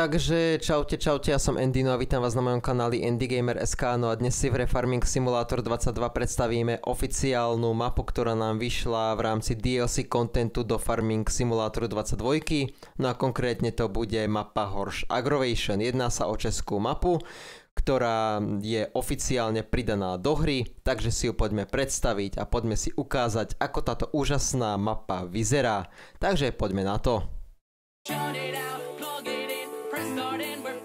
Takže čaute, čaute, ja som Endino a vítam vás na mojom kanáli EndyGamer.sk No a dnes si v Refarming Simulator 22 predstavíme oficiálnu mapu, ktorá nám vyšla v rámci DLC kontentu do Farming Simulator 22 No a konkrétne to bude mapa Horse Aggravation. Jedná sa o českú mapu, ktorá je oficiálne pridaná do hry, takže si ju poďme predstaviť a poďme si ukázať, ako táto úžasná mapa vyzerá. Takže poďme na to. Shut it out. we're starting, we're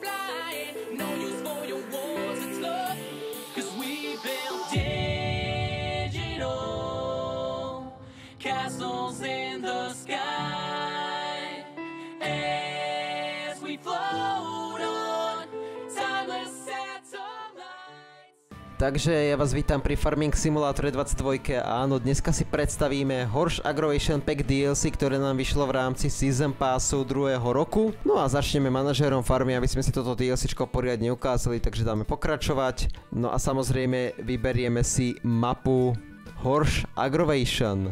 Takže ja vás vítam pri Farming Simulator 22 a áno, dneska si predstavíme Horse Aggravation Pack DLC, ktoré nám vyšlo v rámci Season Passu druhého roku. No a začneme manažérom farmy, aby sme si toto DLC poriadne ukázali, takže dáme pokračovať. No a samozrejme vyberieme si mapu Horse Aggravation.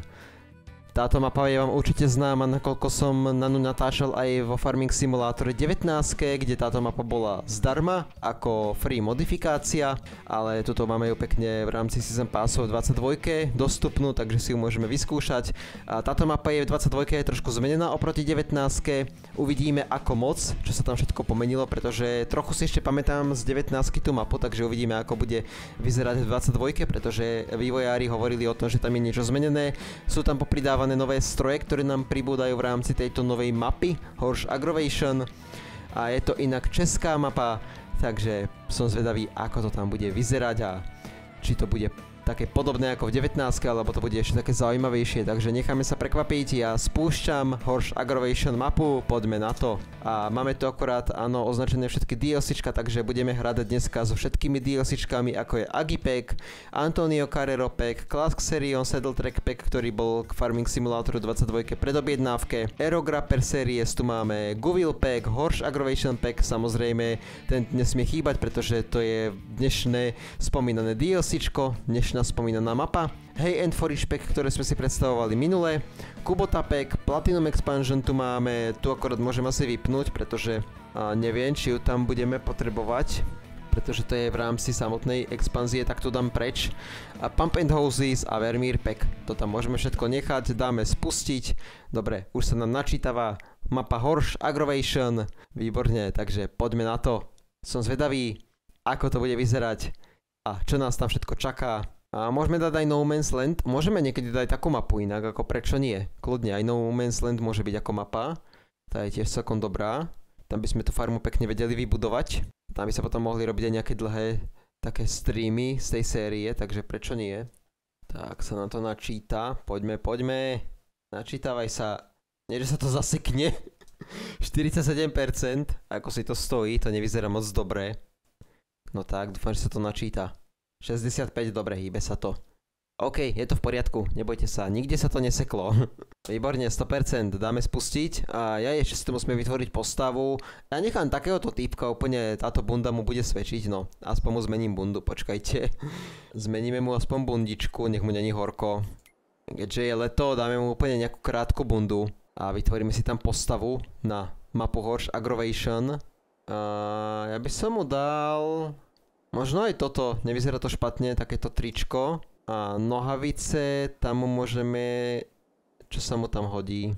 Táto mapa je vám určite známa, nakoľko som na ňu natáčal aj vo Farming Simulator 19, kde táto mapa bola zdarma ako free modifikácia, ale tuto máme ju pekne v rámci Season Passov 22 dostupnú, takže si ju môžeme vyskúšať. A táto mapa je v 22 je trošku zmenená oproti 19. Uvidíme ako moc, čo sa tam všetko pomenilo, pretože trochu si ešte pamätám z 19 tú mapu, takže uvidíme ako bude vyzerať v 22, pretože vývojári hovorili o tom, že tam je niečo zmenené. Sú tam popridávané pridávané nové stroje, ktoré nám pribúdajú v rámci tejto novej mapy Horse Aggravation a je to inak česká mapa, takže som zvedavý, ako to tam bude vyzerať a či to bude také podobné ako v 19, alebo to bude ešte také zaujímavejšie, takže necháme sa prekvapiť, ja spúšťam Horse Aggravation mapu, poďme na to. A máme tu akorát, áno, označené všetky DLCčka, takže budeme hrať dneska so všetkými DLCčkami, ako je Agipek, Antonio Carrero Pack, Clask Serion Saddle Track Pack, ktorý bol k Farming Simulatoru 22 predobjednávke, Aerograpper Series, tu máme Guvil Pack, Horse Aggravation Pack, samozrejme, ten nesmie chýbať, pretože to je dnešné spomínané DLCčko, dnešné dnešná spomínaná mapa. Hey and Forage Pack, ktoré sme si predstavovali minule. Kubota Pack, Platinum Expansion tu máme, tu akorát môžem asi vypnúť, pretože a, neviem, či ju tam budeme potrebovať pretože to je v rámci samotnej expanzie, tak to dám preč. A Pump and Hoses a Vermeer Pack, to tam môžeme všetko nechať, dáme spustiť. Dobre, už sa nám načítava mapa Horse Aggravation, výborne, takže poďme na to. Som zvedavý, ako to bude vyzerať a čo nás tam všetko čaká. A môžeme dať aj No Man's Land. Môžeme niekedy dať takú mapu inak, ako prečo nie. Kľudne aj No Man's Land môže byť ako mapa. Tá je tiež celkom dobrá. Tam by sme tú farmu pekne vedeli vybudovať. Tam by sa potom mohli robiť aj nejaké dlhé také streamy z tej série, takže prečo nie. Tak sa nám to načíta. Poďme, poďme. Načítavaj sa. Nie, že sa to zasekne. 47%. Ako si to stojí, to nevyzerá moc dobre. No tak, dúfam, že sa to načíta. 65, dobre, hýbe sa to. OK, je to v poriadku, nebojte sa, nikde sa to neseklo. Výborne, 100%, dáme spustiť a ja ešte si to musíme vytvoriť postavu. Ja nechám takéhoto týpka, úplne táto bunda mu bude svedčiť, no. Aspoň mu zmením bundu, počkajte. Zmeníme mu aspoň bundičku, nech mu není horko. Keďže je leto, dáme mu úplne nejakú krátku bundu a vytvoríme si tam postavu na mapu Horse Aggravation. Uh, ja by som mu dal Možno aj toto, nevyzerá to špatne, takéto tričko. A nohavice, tam môžeme... Čo sa mu tam hodí?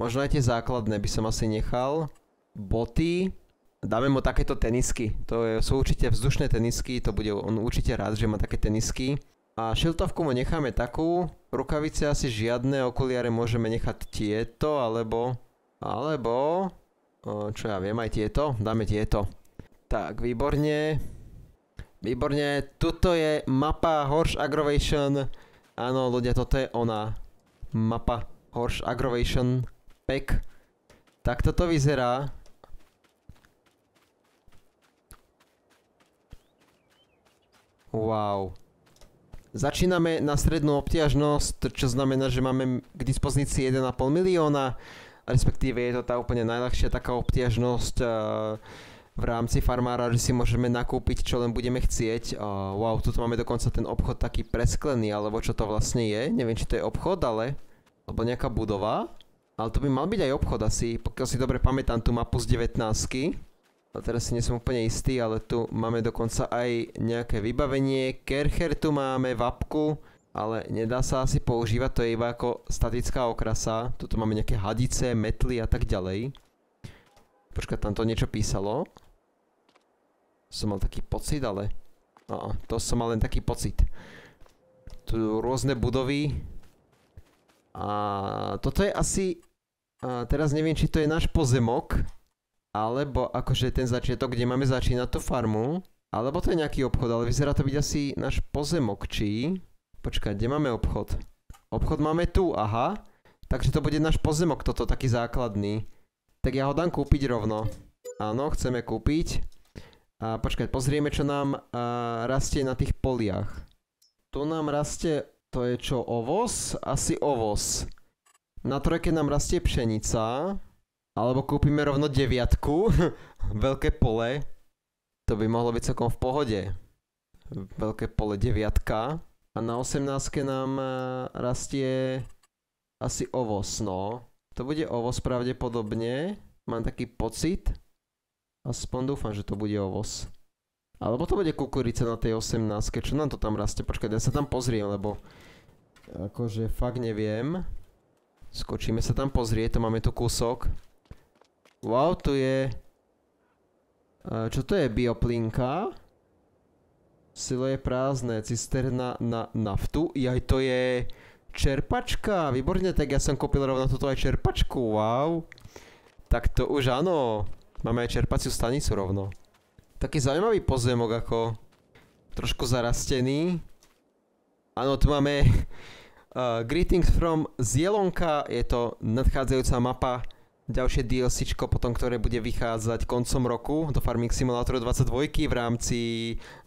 Možno aj tie základné by som asi nechal. Boty. Dáme mu takéto tenisky. To je, sú určite vzdušné tenisky, to bude on určite rád, že má také tenisky. A šiltovku mu necháme takú. Rukavice asi žiadne, okuliare môžeme nechať tieto, alebo... Alebo... Čo ja viem, aj tieto? Dáme tieto. Tak, výborne. Výborne, tuto je mapa Horse Aggravation. Áno, ľudia, toto je ona. Mapa Horse Aggravation Pack. Tak toto vyzerá. Wow. Začíname na strednú obťažnosť, čo znamená, že máme k dispozícii 1,5 milióna. Respektíve je to tá úplne najľahšia taká obťažnosť. Uh, v rámci farmára, že si môžeme nakúpiť, čo len budeme chcieť. Uh, wow, tu máme dokonca ten obchod taký presklený, alebo čo to vlastne je. Neviem, či to je obchod, ale... Alebo nejaká budova. Ale to by mal byť aj obchod asi, pokiaľ si dobre pamätám tú mapu z 19 -ky. A teraz si nie som úplne istý, ale tu máme dokonca aj nejaké vybavenie. Kercher tu máme, vapku, ale nedá sa asi používať, to je iba ako statická okrasa. Tuto máme nejaké hadice, metly a tak ďalej. Počkaj, tam to niečo písalo. Som mal taký pocit, ale... Á, to som mal len taký pocit. Tu rôzne budovy. A toto je asi... A teraz neviem, či to je náš pozemok, alebo akože ten začiatok, kde máme začínať tú farmu. Alebo to je nejaký obchod, ale vyzerá to byť asi náš pozemok, či... Počkaj, kde máme obchod? Obchod máme tu, aha. Takže to bude náš pozemok, toto taký základný. Tak ja ho dám kúpiť rovno. Áno, chceme kúpiť. A počkaj, pozrieme, čo nám a, rastie na tých poliach. Tu nám rastie, to je čo, ovoz? Asi ovoz. Na trojke nám rastie pšenica. Alebo kúpime rovno deviatku. Veľké pole. To by mohlo byť celkom v pohode. Veľké pole deviatka. A na 18 nám rastie asi ovoz, no. To bude ovoz pravdepodobne. Mám taký pocit. Aspoň dúfam, že to bude ovoz. Alebo to bude kukurica na tej 18 Čo nám to tam rastie? Počkaj, ja sa tam pozriem, lebo... Akože fakt neviem. Skočíme sa tam pozrieť, to máme tu kúsok. Wow, tu je... Čo to je? Bioplinka? Silo je prázdne, cisterna na naftu. Jaj, to je čerpačka. Výborne, tak ja som kúpil rovno toto aj čerpačku, wow. Tak to už áno. Máme aj čerpaciu stanicu rovno. Taký zaujímavý pozemok ako trošku zarastený. Áno, tu máme uh, Greetings from Zielonka, je to nadchádzajúca mapa. Ďalšie DLCčko potom, ktoré bude vychádzať koncom roku do Farming Simulator 22 v rámci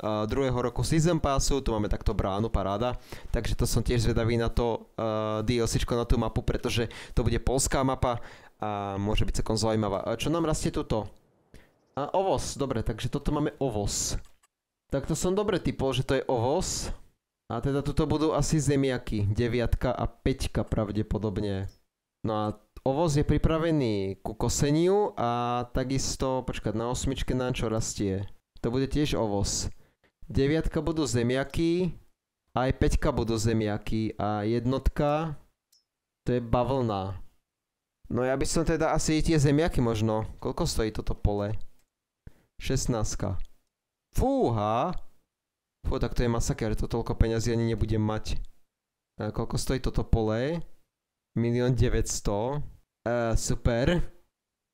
uh, druhého roku Season Passu, tu máme takto bránu, paráda, takže to som tiež zvedavý na to uh, DLCčko na tú mapu, pretože to bude polská mapa a môže byť celkom zaujímavá. A čo nám rastie tuto? A ovoz, dobre, takže toto máme ovoz. Tak to som dobre typol, že to je ovoz. A teda tuto budú asi zemiaky, deviatka a peťka pravdepodobne. No a ovoz je pripravený ku koseniu a takisto, počkať, na osmičke nám čo rastie. To bude tiež ovoz. Deviatka budú zemiaky, aj peťka budú zemiaky a jednotka, to je bavlna. No ja by som teda asi tie zemiaky možno. Koľko stojí toto pole? 16. Fúha! Fú, tak to je masaker, to toľko peňazí ani nebudem mať. A koľko stojí toto pole? Milión 900. Uh, super.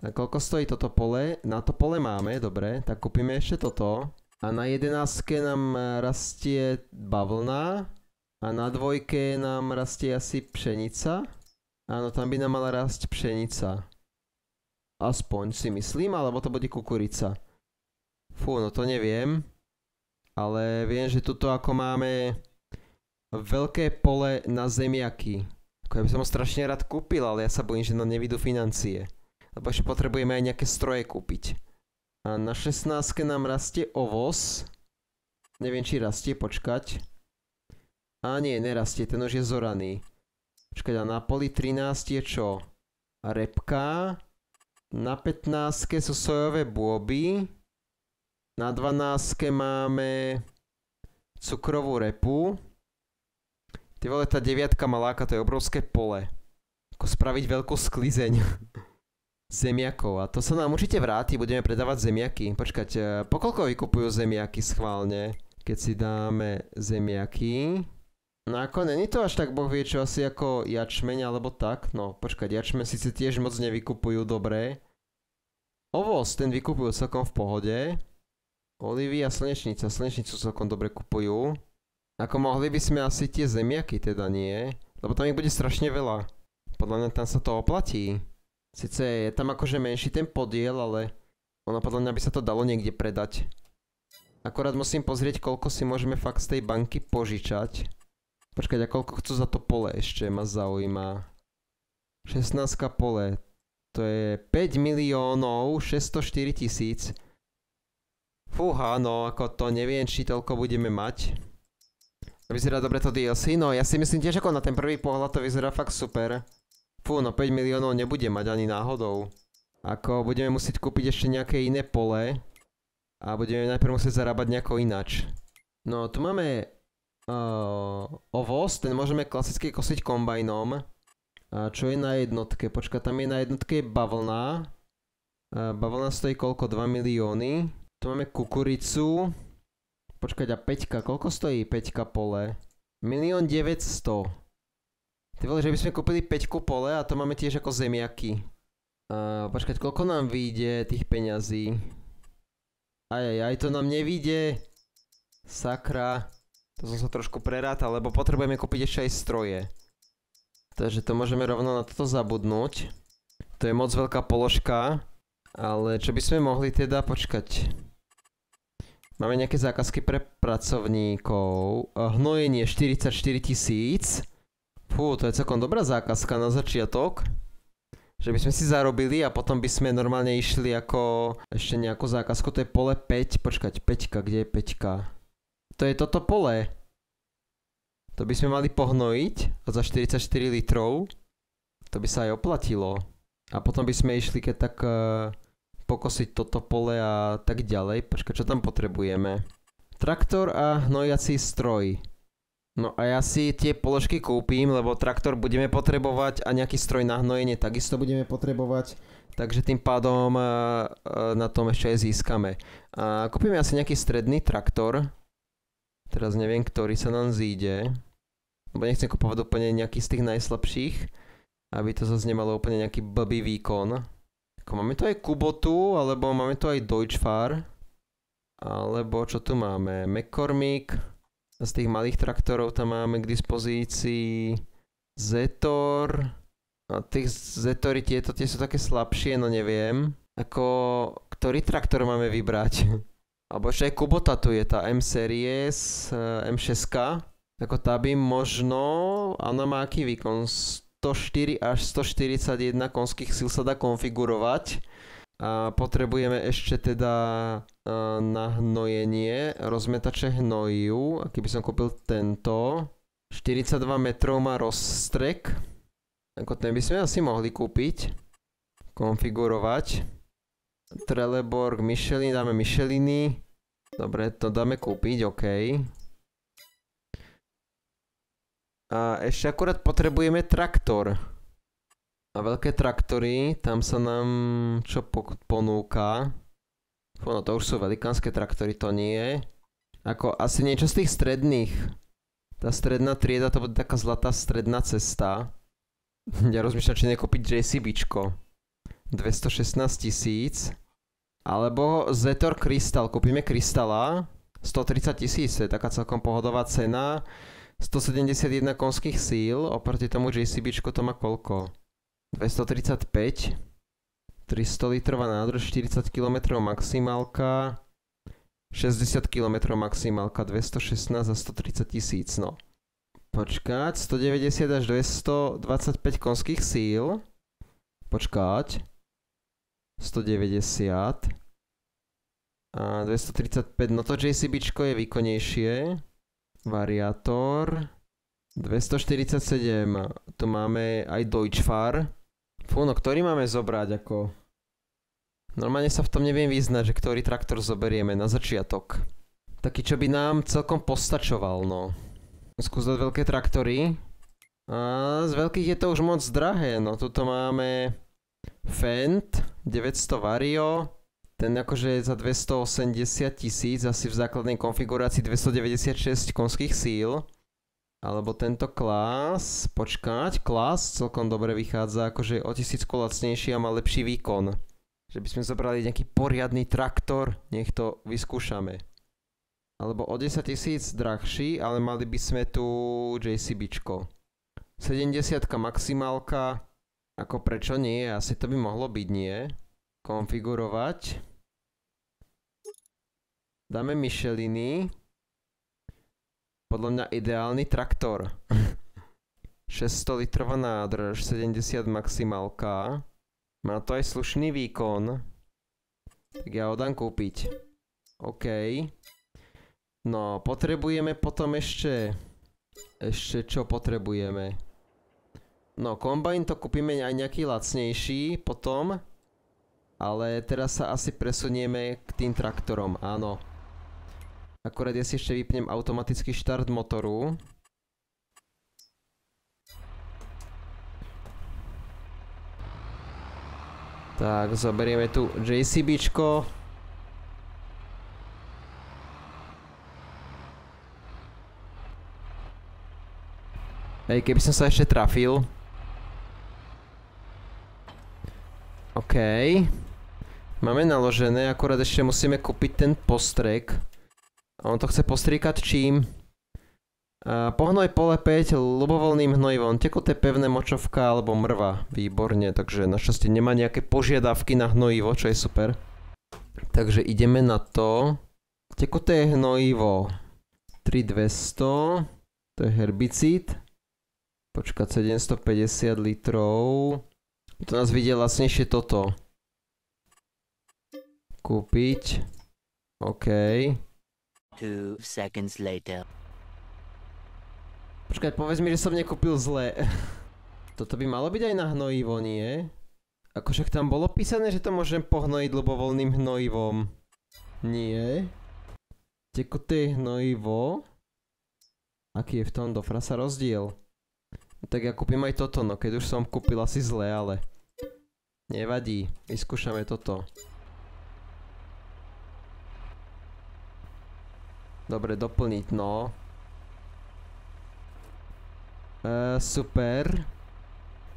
A koľko stojí toto pole? Na to pole máme, dobre. Tak kúpime ešte toto. A na jedenáctke nám rastie bavlna. A na dvojke nám rastie asi pšenica. Áno, tam by nám mala rásť pšenica. Aspoň si myslím, alebo to bude kukurica. Fú, no to neviem. Ale viem, že tuto ako máme veľké pole na zemiaky. Ako ja by som ho strašne rád kúpil, ale ja sa bojím, že nám nevidú financie. Lebo ešte potrebujeme aj nejaké stroje kúpiť. A na 16 nám rastie ovoz. Neviem, či rastie, počkať. A nie, nerastie, ten už je zoraný. Počkať, a na poli 13 je čo? Repka. Na 15 sú sojové bôby. Na 12 máme cukrovú repu. Ty vole, tá deviatka má láka, to je obrovské pole. Ako spraviť veľkú sklizeň zemiakov. A to sa nám určite vráti, budeme predávať zemiaky. Počkať, e, pokoľko vykupujú zemiaky schválne? Keď si dáme zemiaky. No ako není to až tak boh vie čo asi ako jačmeň alebo tak. No počkať, jačmeň síce tiež moc nevykupujú dobre. Ovoz, ten vykupujú celkom v pohode. Olivia, slnečnica, slnečnicu celkom dobre kupujú. Ako mohli by sme asi tie zemiaky teda nie, lebo tam ich bude strašne veľa. Podľa mňa tam sa to oplatí. Sice je tam akože menší ten podiel, ale ono podľa mňa by sa to dalo niekde predať. Akorát musím pozrieť, koľko si môžeme fakt z tej banky požičať. Počkať, a koľko chcú za to pole ešte, ma zaujíma. 16 pole. To je 5 miliónov 604 tisíc. Fúha, no ako to neviem, či toľko budeme mať. Vyzerá dobre to DLC, no ja si myslím tiež ako na ten prvý pohľad to vyzerá fakt super. Fú, no 5 miliónov nebude mať ani náhodou. ako budeme musieť kúpiť ešte nejaké iné pole a budeme najprv musieť zarábať nejako inač. No tu máme uh, ovoz, ten môžeme klasicky kosiť kombajnom. A čo je na jednotke? Počka, tam je na jednotke bavlna. Uh, bavlna stojí koľko? 2 milióny. Tu máme kukuricu. Počkať, a peťka, koľko stojí peťka pole? Milión 900. Ty vole, že by sme kúpili peťku pole a to máme tiež ako zemiaky. Uh, počkať, koľko nám vyjde tých peňazí? Aj, aj, aj, to nám nevyjde. Sakra. To som sa trošku prerátal, lebo potrebujeme kúpiť ešte aj stroje. Takže to môžeme rovno na toto zabudnúť. To je moc veľká položka. Ale čo by sme mohli teda počkať? Máme nejaké zákazky pre pracovníkov. Hnojenie 44 tisíc. Fú, to je celkom dobrá zákazka na začiatok že by sme si zarobili a potom by sme normálne išli ako ešte nejakú zákazku, to je pole 5, počkať, 5, kde je 5? To je toto pole. To by sme mali pohnojiť za 44 litrov to by sa aj oplatilo. A potom by sme išli keď tak uh, pokosiť toto pole a tak ďalej. Počkaj, čo tam potrebujeme? Traktor a hnojací stroj. No a ja si tie položky kúpim, lebo traktor budeme potrebovať a nejaký stroj na hnojenie takisto budeme potrebovať. Takže tým pádom uh, na tom ešte aj získame. A kúpime asi nejaký stredný traktor. Teraz neviem, ktorý sa nám zíde. Lebo nechcem kupovať úplne nejaký z tých najslabších. Aby to zase nemalo úplne nejaký blbý výkon. Ako máme tu aj Kubotu, alebo máme tu aj Deutschfar. Alebo čo tu máme? McCormick z tých malých traktorov tam máme k dispozícii Zetor. A tých Zetory tieto tie sú také slabšie, no neviem. Ako, ktorý traktor máme vybrať? Alebo ešte aj Kubota tu je, tá M-Series, eh, M6. Ako tá by možno, ona má aký výkon? 104 až 141 konských síl sa dá konfigurovať a potrebujeme ešte teda na hnojenie rozmetače hnojiv. A keby som kúpil tento, 42 metrov má rozstrek. Ako ten by sme asi mohli kúpiť. Konfigurovať. Trelleborg, Michelin, dáme Micheliny. Dobre, to dáme kúpiť, OK. A ešte akurát potrebujeme traktor. A veľké traktory, tam sa nám čo ponúka. No to už sú velikánske traktory, to nie. Ako asi niečo z tých stredných. Tá stredná trieda to bude taká zlatá stredná cesta. Ja rozmýšľam, či nekúpiť JCBčko. 216 tisíc. Alebo Zetor Crystal. Kúpime Krystala. 130 tisíc, je taká celkom pohodová cena. 171 konských síl, oproti tomu JCBčko to má koľko? 235, 300 litrová nádrž, 40 km maximálka, 60 km maximálka, 216 a 130 tisíc, no. Počkať, 190 až 225 konských síl. Počkať. 190. A 235, no to JCBčko je výkonnejšie. Variátor. 247, tu máme aj Deutschfar. Fú, no ktorý máme zobrať ako... Normálne sa v tom neviem vyznať, že ktorý traktor zoberieme na začiatok. Taký, čo by nám celkom postačoval, no. Skús veľké traktory. A z veľkých je to už moc drahé, no tuto máme Fendt 900 Vario, ten akože je za 280 tisíc, asi v základnej konfigurácii 296 konských síl. Alebo tento klas, počkať, klas celkom dobre vychádza, akože o tisícko lacnejší a má lepší výkon. Že by sme zobrali nejaký poriadny traktor, nech to vyskúšame. Alebo o 10 tisíc drahší, ale mali by sme tu JCBčko. 70 maximálka, ako prečo nie, asi to by mohlo byť nie. Konfigurovať. Dáme Micheliny podľa mňa ideálny traktor. 600 litrová nádrž, 70 maximálka. Má to aj slušný výkon. Tak ja ho dám kúpiť. OK. No, potrebujeme potom ešte... Ešte čo potrebujeme? No, kombajn to kúpime aj nejaký lacnejší potom. ale teraz sa asi presunieme k tým traktorom, áno. Akorát ja si ešte vypnem automatický štart motoru. Tak, zoberieme tu JCBčko. Hej, keby som sa ešte trafil. OK. Máme naložené, akurát ešte musíme kúpiť ten postrek. A on to chce postriekať čím? pohnoj pole 5 ľubovoľným hnojivom, tekuté pevné močovka alebo mrva. Výborne, takže našťastie nemá nejaké požiadavky na hnojivo, čo je super. Takže ideme na to. Tekuté hnojivo 3200, to je herbicid. Počkať, 750 litrov. To nás vidie lacnejšie toto. Kúpiť. OK. Počkať, povedz mi, že som nekúpil zle. Toto by malo byť aj na hnojivo, nie? Ako však tam bolo písané, že to môžem pohnojiť ľubovoľným hnojivom. Nie. Tekuté hnojivo. Aký je v tom do frasa rozdiel? Tak ja kúpim aj toto, no keď už som kúpil asi zle, ale... Nevadí, vyskúšame toto. Dobre, doplniť, no. Uh, super.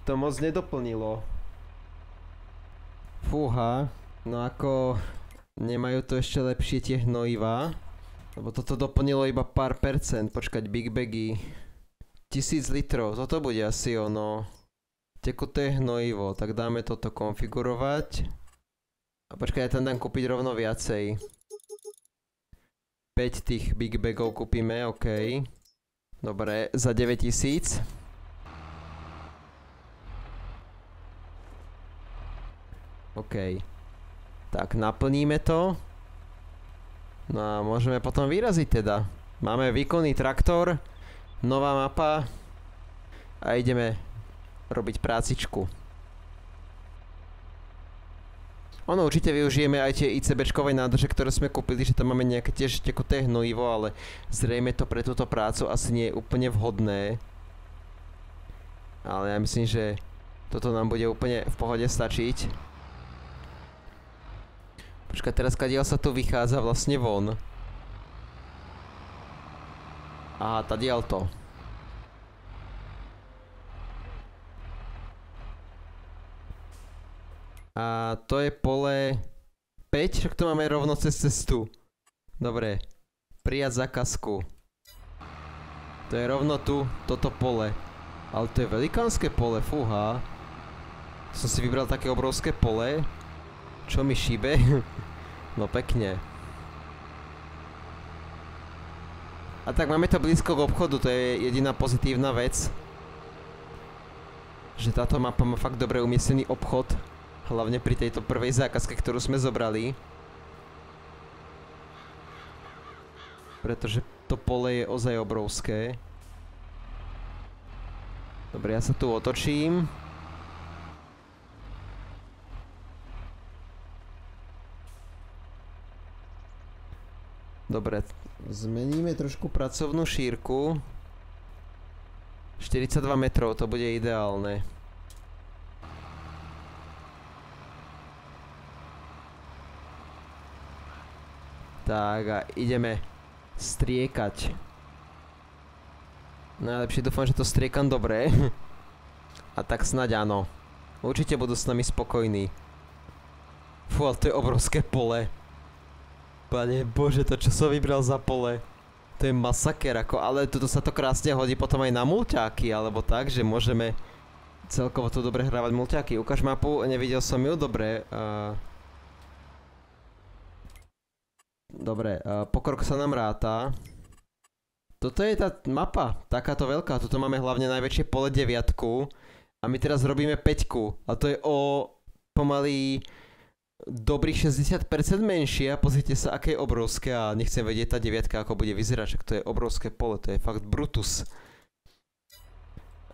To moc nedoplnilo. Fúha. No ako... Nemajú to ešte lepšie tie hnojivá. Lebo toto doplnilo iba pár percent. Počkať, Big Bagy. Tisíc litrov, toto bude asi ono tekuté hnojivo, tak dáme toto konfigurovať. A počkaj, ja tam dám kúpiť rovno viacej. 5 tých big bagov kúpime, OK. Dobre, za 9000. OK. Tak, naplníme to. No a môžeme potom vyraziť teda. Máme výkonný traktor nová mapa a ideme robiť prácičku. Ono určite využijeme aj tie ICBčkové nádrže, ktoré sme kúpili, že tam máme nejaké tiež tekuté hnojivo, ale zrejme to pre túto prácu asi nie je úplne vhodné. Ale ja myslím, že toto nám bude úplne v pohode stačiť. Počkaj, teraz kadiaľ sa tu vychádza vlastne von. A tadiaľ to. A to je pole 5, však to máme rovno cez cestu. Dobre, prijať zákazku. To je rovno tu, toto pole. Ale to je velikánske pole, fúha. Som si vybral také obrovské pole. Čo mi šíbe? no pekne. A tak máme to blízko k obchodu, to je jediná pozitívna vec. Že táto mapa má fakt dobre umiestnený obchod. Hlavne pri tejto prvej zákazke, ktorú sme zobrali. Pretože to pole je ozaj obrovské. Dobre, ja sa tu otočím. Dobre, zmeníme trošku pracovnú šírku. 42 metrov, to bude ideálne. Tak a ideme striekať. Najlepšie dúfam, že to striekam dobre. A tak snaď áno. Určite budú s nami spokojní. Fú, ale to je obrovské pole. Pane bože, to čo som vybral za pole. To je masaker, ako, ale tuto sa to krásne hodí potom aj na mulťáky, alebo tak, že môžeme celkovo tu dobre hrávať mulťáky. Ukáž mapu, nevidel som ju, dobre. Uh... Dobre, uh, pokrok sa nám ráta. Toto je tá mapa, takáto veľká, tuto máme hlavne najväčšie pole deviatku a my teraz robíme peťku a to je o pomaly dobrých 60% menšie a pozrite sa, aké je obrovské a nechcem vedieť tá deviatka, ako bude vyzerať, však to je obrovské pole, to je fakt Brutus.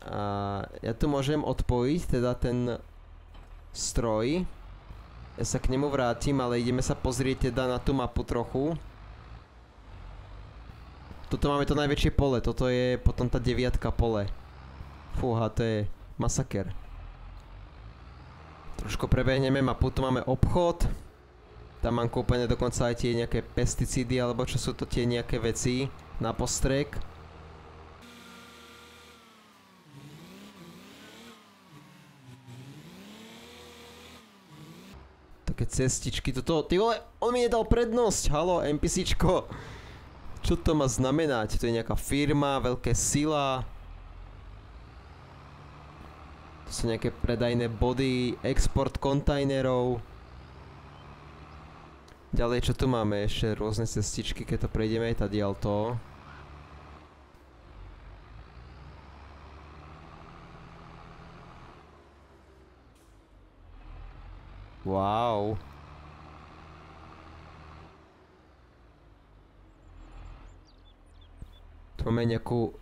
A ja tu môžem odpojiť teda ten stroj. Ja sa k nemu vrátim, ale ideme sa pozrieť teda na tú mapu trochu. Tuto máme to najväčšie pole, toto je potom tá deviatka pole. Fúha, to je masaker. Trošku prebehneme mapu, tu máme obchod. Tam mám kúpené dokonca aj tie nejaké pesticídy, alebo čo sú to tie nejaké veci na postrek. Také cestičky, toto, ty vole, on mi nedal prednosť, halo, NPCčko. Čo to má znamenať? To je nejaká firma, veľké sila. To sú nejaké predajné body, export kontajnerov. Ďalej, čo tu máme ešte? Rôzne cestičky, keď to prejdeme aj to. Wow. Tu máme nejakú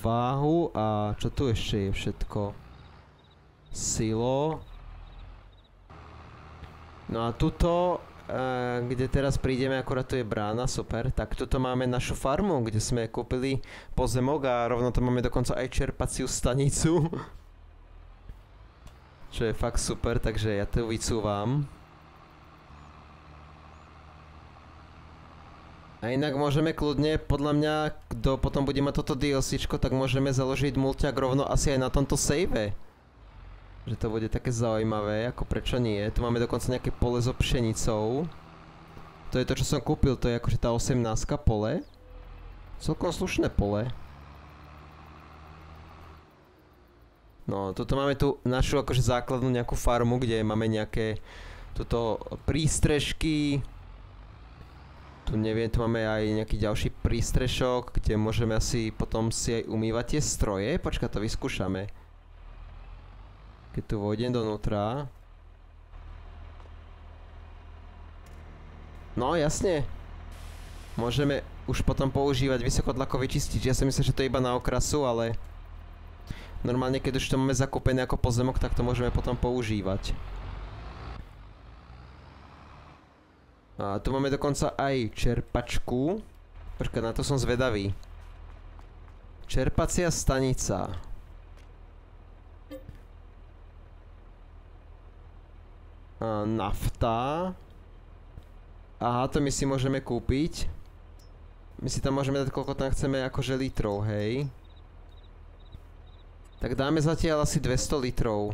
váhu a čo tu ešte je všetko? Silo. No a tuto, uh, kde teraz prídeme, akurát tu je brána, super. Tak tuto máme našu farmu, kde sme kúpili pozemok a rovno tam máme dokonca aj čerpaciu stanicu. Čo je fakt super, takže ja to vycúvam. A inak môžeme kľudne, podľa mňa, kto potom bude mať toto DLCčko, tak môžeme založiť multiak rovno asi aj na tomto save. Že to bude také zaujímavé, ako prečo nie. Tu máme dokonca nejaké pole so pšenicou. To je to, čo som kúpil, to je akože tá 18 pole. Celkom slušné pole. No, toto máme tu našu akože základnú nejakú farmu, kde máme nejaké toto prístrežky. Tu neviem, tu máme aj nejaký ďalší prístrešok, kde môžeme asi potom si aj umývať tie stroje. Počka, to vyskúšame. Keď tu vojdem donútra. No, jasne. Môžeme už potom používať vysokodlakový čistič. Ja si myslím, že to je iba na okrasu, ale... Normálne, keď už to máme zakúpené ako pozemok, tak to môžeme potom používať. A tu máme dokonca aj čerpačku. Počkaj, na to som zvedavý. Čerpacia stanica. Nafta. Aha, to my si môžeme kúpiť. My si tam môžeme dať koľko tam chceme akože litrov, hej. Tak dáme zatiaľ asi 200 litrov.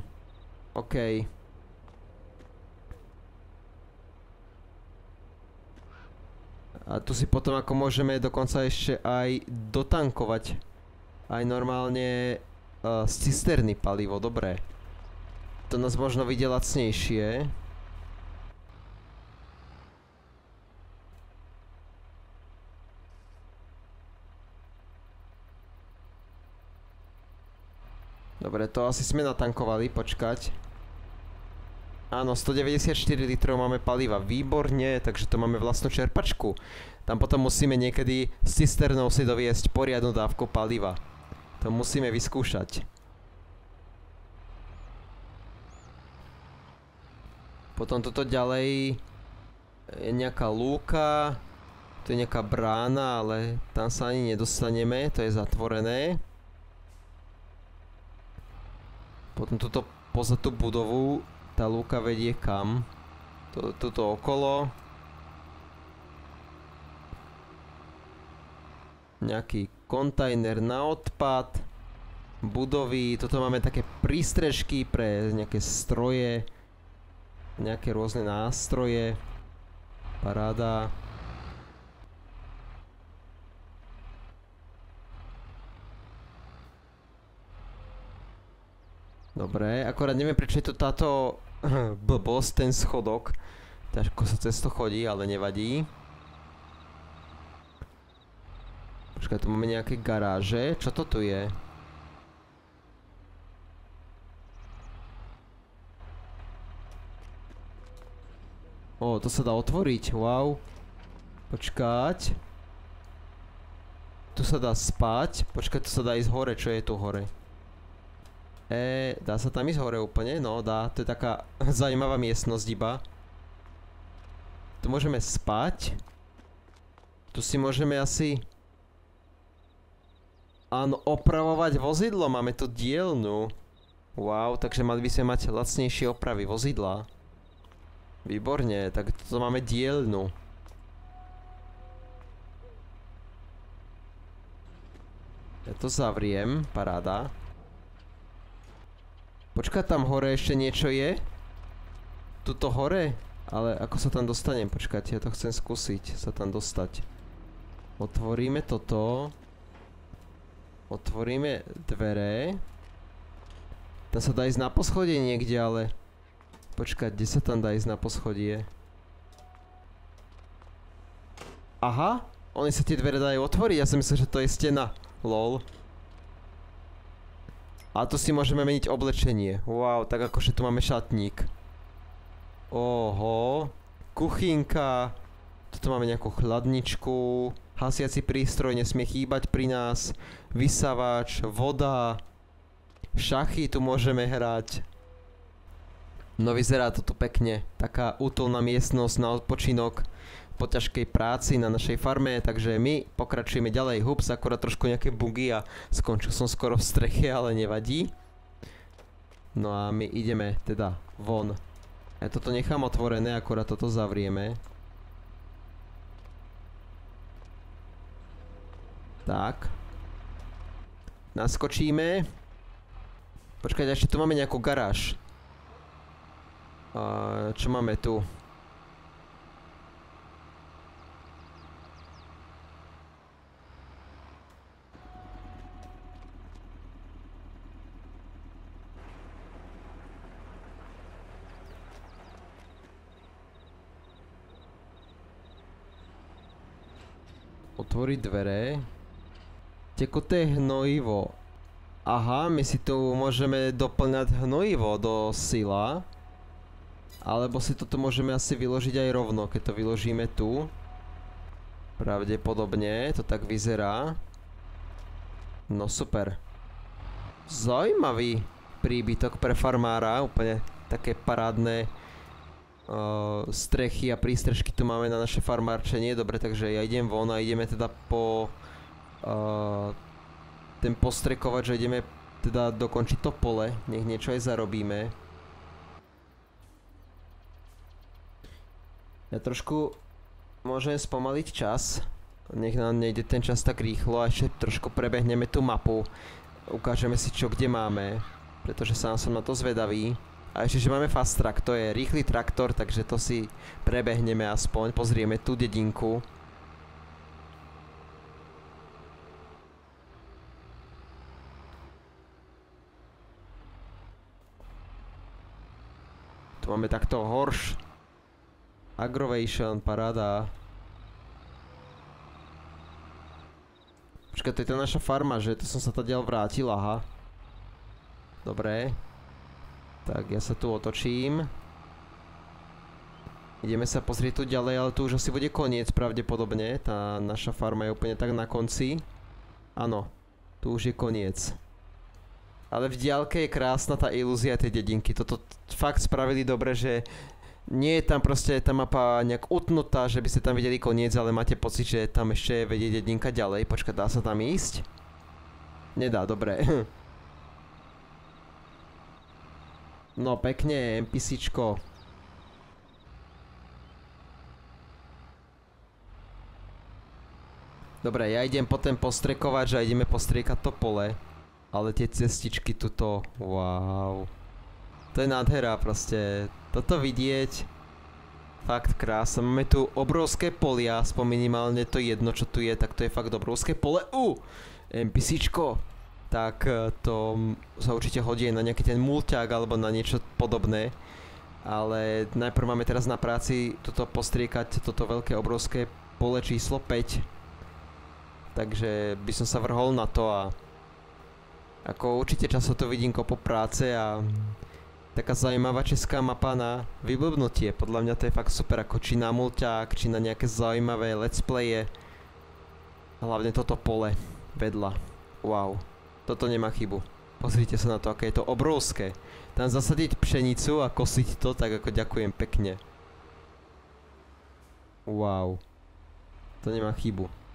OK. A tu si potom ako môžeme dokonca ešte aj dotankovať. Aj normálne uh, z cisterny palivo, dobré. To nás možno vidie lacnejšie. Dobre, to asi sme natankovali, počkať. Áno, 194 litrov máme paliva, výborne, takže to máme vlastnú čerpačku. Tam potom musíme niekedy s cisternou si doviesť poriadnu dávku paliva. To musíme vyskúšať. Potom toto ďalej je nejaká lúka, to je nejaká brána, ale tam sa ani nedostaneme, to je zatvorené. Potom tuto poza tú budovu tá lúka vedie kam? Tuto okolo. Nejaký kontajner na odpad. Budovy. Toto máme také prístrežky pre nejaké stroje. Nejaké rôzne nástroje. Paráda. Dobre, akorát neviem prečo je to táto blbosť, ten schodok. Ťažko sa cez to chodí, ale nevadí. Počkaj, tu máme nejaké garáže. Čo to tu je? O, to sa dá otvoriť, wow. Počkať. Tu sa dá spať. Počkať, tu sa dá ísť hore, čo je tu hore? E, dá sa tam ísť hore úplne? No, dá. To je taká zaujímavá miestnosť iba. Tu môžeme spať. Tu si môžeme asi... Áno, opravovať vozidlo. Máme tu dielnu. Wow, takže mali by sme mať lacnejšie opravy vozidla. Výborne, tak tu máme dielnu. Ja to zavriem, paráda. Počkaj, tam hore ešte niečo je? Tuto hore? Ale ako sa tam dostanem? Počkajte, ja to chcem skúsiť sa tam dostať. Otvoríme toto. Otvoríme dvere. Tam sa dá ísť na poschodie niekde, ale... Počkať, kde sa tam dá ísť na poschodie? Aha, oni sa tie dvere dajú otvoriť, ja som myslel, že to je stena. Lol. A tu si môžeme meniť oblečenie. Wow, tak akože tu máme šatník. Oho. Kuchynka. Tuto máme nejakú chladničku. Hasiaci prístroj nesmie chýbať pri nás. Vysavač, voda. Šachy tu môžeme hrať. No vyzerá to tu pekne. Taká útulná miestnosť na odpočinok po ťažkej práci na našej farme, takže my pokračujeme ďalej. Hups, akorát trošku nejaké bugy a skončil som skoro v streche, ale nevadí. No a my ideme teda von. Ja toto nechám otvorené, akorát toto zavrieme. Tak. Naskočíme. Počkajte, ešte tu máme nejakú garáž. Čo máme tu? otvoriť dvere. Tekuté hnojivo. Aha, my si tu môžeme doplňať hnojivo do sila. Alebo si toto môžeme asi vyložiť aj rovno, keď to vyložíme tu. Pravdepodobne, to tak vyzerá. No super. Zaujímavý príbytok pre farmára, úplne také parádne uh, strechy a prístrežky tu máme na naše farmárčenie. Dobre, takže ja idem von a ideme teda po uh, ten postrekovať, že ideme teda dokončiť to pole. Nech niečo aj zarobíme. Ja trošku môžem spomaliť čas. Nech nám nejde ten čas tak rýchlo a ešte trošku prebehneme tú mapu. Ukážeme si čo kde máme, pretože sám som na to zvedavý. A ešte, že máme fast track, to je rýchly traktor, takže to si prebehneme aspoň, pozrieme tú dedinku. Tu máme takto Horš. Agrovation, paráda. Počkaj, to je tá naša farma, že? To som sa tady vrátil, aha. Dobre. Tak ja sa tu otočím. Ideme sa pozrieť tu ďalej, ale tu už asi bude koniec pravdepodobne. Tá naša farma je úplne tak na konci. Áno, tu už je koniec. Ale v diálke je krásna tá ilúzia tej dedinky. Toto fakt spravili dobre, že nie je tam proste tá mapa nejak utnutá, že by ste tam videli koniec, ale máte pocit, že tam ešte vedie dedinka ďalej. Počkaj, dá sa tam ísť? Nedá, dobre. No pekne, NPCčko. Dobre, ja idem potom postrekovať, že ideme postriekať to pole. Ale tie cestičky tuto, wow. To je nádhera proste. Toto vidieť. Fakt krása. Máme tu obrovské polia, aspoň minimálne to jedno, čo tu je, tak to je fakt obrovské pole. U! NPCčko tak e, to sa určite hodí na nejaký ten mulťák alebo na niečo podobné. Ale najprv máme teraz na práci toto postriekať, toto veľké obrovské pole číslo 5. Takže by som sa vrhol na to a ako určite často to vidím kopu práce a taká zaujímavá česká mapa na vyblbnutie. Podľa mňa to je fakt super, ako či na mulťák, či na nejaké zaujímavé let's playe. Hlavne toto pole vedľa. Wow. Toto nemá chybu. Pozrite sa na to, aké je to obrovské. Tam zasadiť pšenicu a kosiť to, tak ako ďakujem pekne. Wow. To nemá chybu.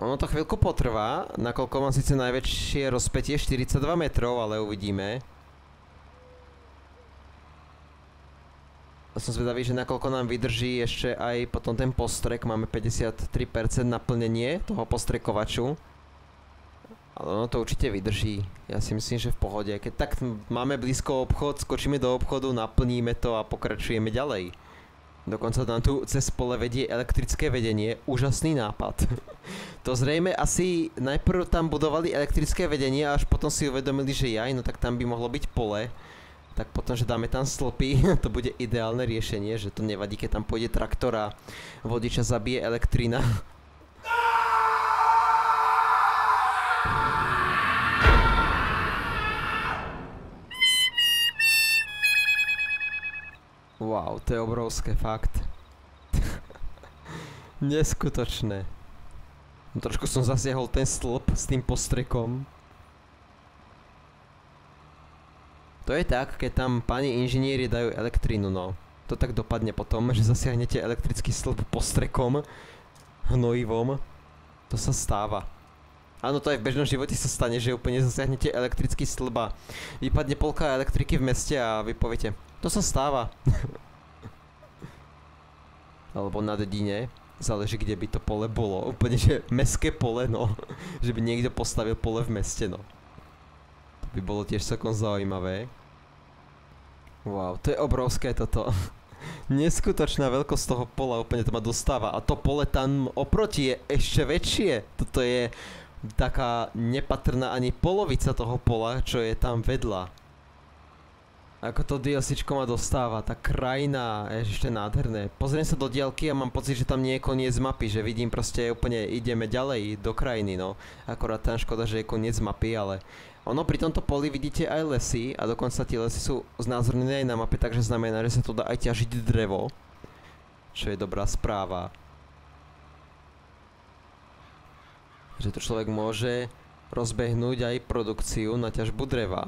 Ono to chvíľku potrvá, nakoľko mám síce najväčšie rozpetie 42 metrov, ale uvidíme. Som zvedavý, že nakoľko nám vydrží ešte aj potom ten postrek, máme 53% naplnenie toho postrekovaču. Ale ono to určite vydrží. Ja si myslím, že v pohode. Keď tak máme blízko obchod, skočíme do obchodu, naplníme to a pokračujeme ďalej. Dokonca tam tu cez pole vedie elektrické vedenie. Úžasný nápad. to zrejme asi najprv tam budovali elektrické vedenie a až potom si uvedomili, že jaj, no tak tam by mohlo byť pole. Tak potom, že dáme tam stĺpy, to bude ideálne riešenie, že to nevadí, keď tam pôjde traktor a vodiča zabije elektrina. Wow, to je obrovské, fakt. Neskutočné. No, trošku som zasiahol ten stĺp s tým postrekom. To je tak, keď tam pani inžinieri dajú elektrínu, no. To tak dopadne potom, že zasiahnete elektrický stĺp postrekom, hnojivom. To sa stáva. Áno, to aj v bežnom živote sa stane, že úplne zasiahnete elektrický stĺp a vypadne polka elektriky v meste a vy poviete, to sa stáva. Alebo na dedine. Záleží, kde by to pole bolo. Úplne, že meské pole, no. že by niekto postavil pole v meste, no. To by bolo tiež celkom zaujímavé. Wow, to je obrovské toto. Neskutočná veľkosť toho pola, úplne to ma dostáva. A to pole tam oproti je ešte väčšie. Toto je taká nepatrná ani polovica toho pola, čo je tam vedľa. Ako to DLCčko ma dostáva, tá krajina, ešte nádherné. Pozriem sa do diaľky a mám pocit, že tam nie je koniec mapy, že vidím proste úplne ideme ďalej do krajiny, no. Akorát tam škoda, že je koniec mapy, ale ono pri tomto poli vidíte aj lesy a dokonca tie lesy sú znázornené aj na mape, takže znamená, že sa tu dá aj ťažiť drevo. Čo je dobrá správa. Že to človek môže rozbehnúť aj produkciu na ťažbu dreva.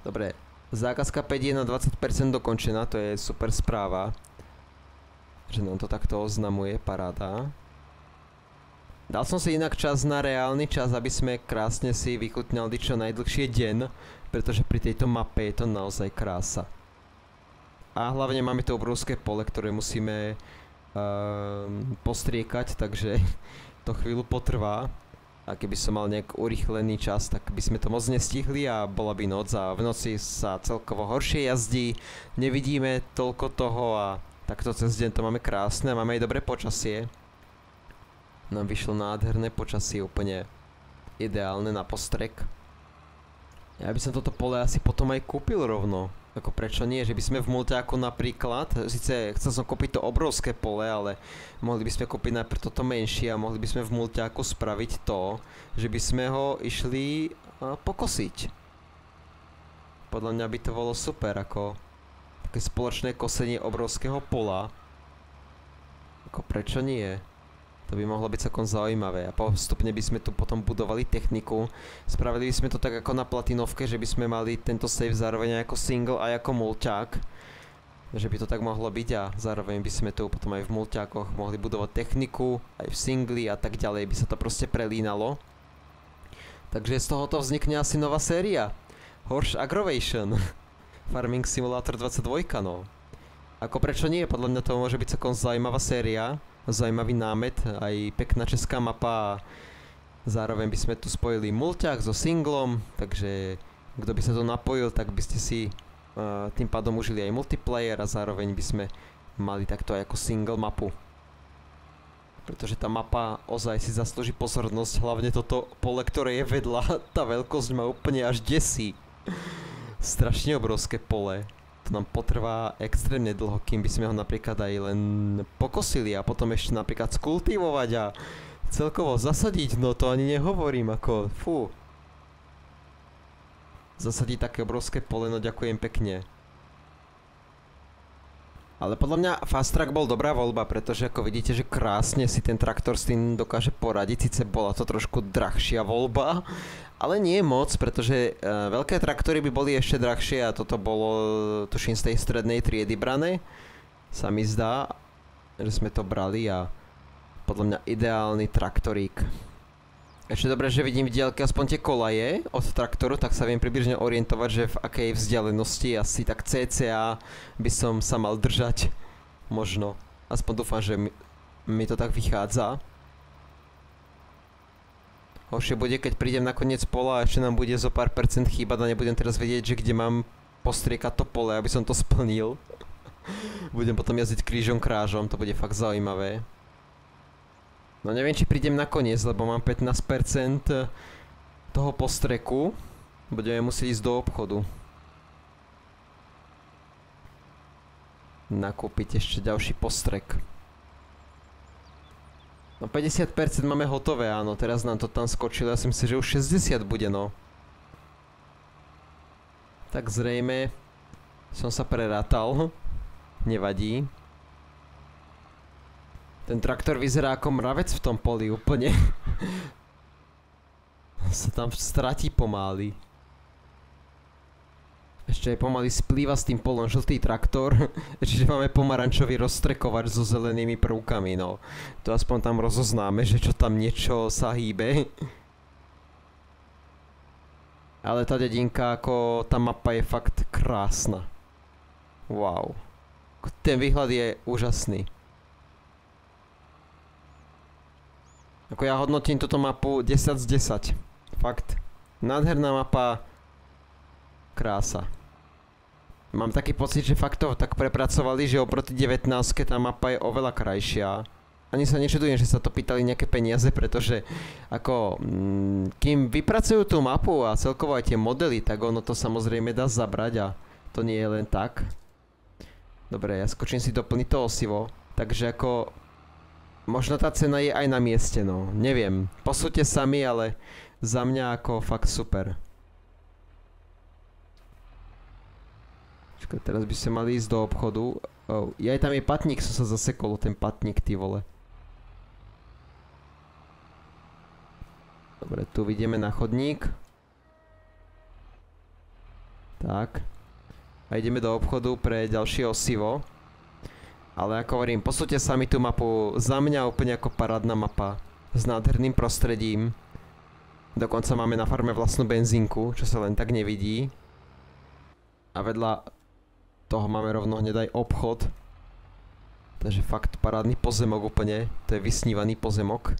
Dobre, Zákazka 5 je na 20% dokončená, to je super správa. Že nám to takto oznamuje, paráda. Dal som si inak čas na reálny čas, aby sme krásne si vychutnali čo najdlhšie deň, pretože pri tejto mape je to naozaj krása. A hlavne máme to obrovské pole, ktoré musíme uh, postriekať, takže to chvíľu potrvá a keby som mal nejak urychlený čas, tak by sme to moc nestihli a bola by noc a v noci sa celkovo horšie jazdí, nevidíme toľko toho a takto cez deň to máme krásne, máme aj dobré počasie. Nám vyšlo nádherné počasie, úplne ideálne na postrek. Ja by som toto pole asi potom aj kúpil rovno. Ako prečo nie, že by sme v multiáku napríklad, síce chcel som kúpiť to obrovské pole, ale mohli by sme kúpiť najprv toto menšie a mohli by sme v multiáku spraviť to, že by sme ho išli pokosiť. Podľa mňa by to bolo super, ako také spoločné kosenie obrovského pola. Ako prečo nie? To by mohlo byť celkom zaujímavé a postupne by sme tu potom budovali techniku. Spravili by sme to tak ako na platinovke, že by sme mali tento save zároveň ako single a ako mulťák. Že by to tak mohlo byť a zároveň by sme tu potom aj v mulťákoch mohli budovať techniku, aj v singli a tak ďalej by sa to proste prelínalo. Takže z tohoto vznikne asi nová séria. Horse Aggravation. Farming Simulator 22, no. Ako prečo nie? Podľa mňa to môže byť celkom zaujímavá séria zaujímavý námet, aj pekná česká mapa zároveň by sme tu spojili mulťák so singlom, takže kto by sa to napojil, tak by ste si uh, tým pádom užili aj multiplayer a zároveň by sme mali takto aj ako single mapu. Pretože tá mapa ozaj si zaslúži pozornosť, hlavne toto pole, ktoré je vedľa, tá veľkosť ma úplne až desí. Strašne obrovské pole to nám potrvá extrémne dlho, kým by sme ho napríklad aj len pokosili a potom ešte napríklad skultivovať a celkovo zasadiť, no to ani nehovorím, ako fú. Zasadiť také obrovské pole, no ďakujem pekne. Ale podľa mňa Fast Track bol dobrá voľba, pretože ako vidíte, že krásne si ten traktor s tým dokáže poradiť. Sice bola to trošku drahšia voľba, ale nie moc, pretože uh, veľké traktory by boli ešte drahšie a toto bolo, tuším, z tej strednej triedy brané. Sa mi zdá, že sme to brali a podľa mňa ideálny traktorík. Ešte dobre, že vidím v diaľke aspoň tie kolaje od traktoru, tak sa viem približne orientovať, že v akej vzdialenosti asi tak cca by som sa mal držať. Možno. Aspoň dúfam, že mi, mi to tak vychádza. Horšie bude, keď prídem na koniec pola a ešte nám bude zo pár percent chýbať a nebudem teraz vedieť, že kde mám postriekať to pole, aby som to splnil. budem potom jazdiť krížom krážom, to bude fakt zaujímavé. No neviem, či prídem na koniec, lebo mám 15% toho postreku. Budeme musieť ísť do obchodu. Nakúpiť ešte ďalší postrek. No 50% máme hotové, áno, teraz nám to tam skočilo, ja si myslím, že už 60 bude, no. Tak zrejme som sa prerátal, nevadí. Ten traktor vyzerá ako mravec v tom poli úplne. sa tam stratí pomaly. Ešte aj pomaly splýva s tým polom žltý traktor, čiže máme pomarančový rozstrekovač so zelenými prvkami, no. To aspoň tam rozoznáme, že čo tam niečo sa hýbe. Ale tá dedinka, ako tá mapa je fakt krásna. Wow. Ten výhľad je úžasný. Ako ja hodnotím túto mapu 10 z 10. Fakt. Nádherná mapa. Krása. Mám taký pocit, že fakt to tak prepracovali, že oproti 19 tá mapa je oveľa krajšia. Ani sa nečudujem, že sa to pýtali nejaké peniaze, pretože ako mm, kým vypracujú tú mapu a celkovo aj tie modely, tak ono to samozrejme dá zabrať a to nie je len tak. Dobre, ja skočím si doplniť to osivo. Takže ako Možno tá cena je aj na mieste, no. Neviem. Posúďte sami, ale za mňa ako fakt super. Čakaj, teraz by sme mali ísť do obchodu. Oh, ja tam je patník, som sa zasekol, ten patník, ty vole. Dobre, tu vidíme na chodník. Tak. A ideme do obchodu pre ďalšie osivo. Ale ako hovorím, posúďte sami tú mapu, za mňa úplne ako parádna mapa. S nádherným prostredím. Dokonca máme na farme vlastnú benzínku, čo sa len tak nevidí. A vedľa toho máme rovno hneď aj obchod. Takže fakt parádny pozemok úplne. To je vysnívaný pozemok.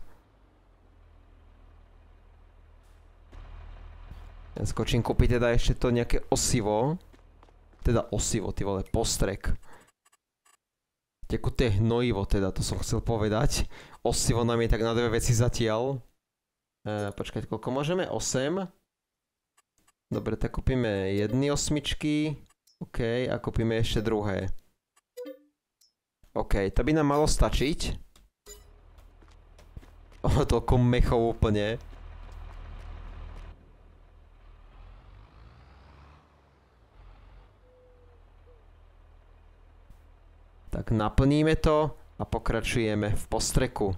Ja skočím kúpiť teda ešte to nejaké osivo. Teda osivo, ty vole, postrek tekuté hnojivo teda, to som chcel povedať. Osivo nám je tak na dve veci zatiaľ. E, počkať, koľko môžeme? 8. Dobre, tak kúpime jedny osmičky. OK, a kúpime ešte druhé. OK, to by nám malo stačiť. O, toľko mechov úplne. Tak naplníme to a pokračujeme v postreku.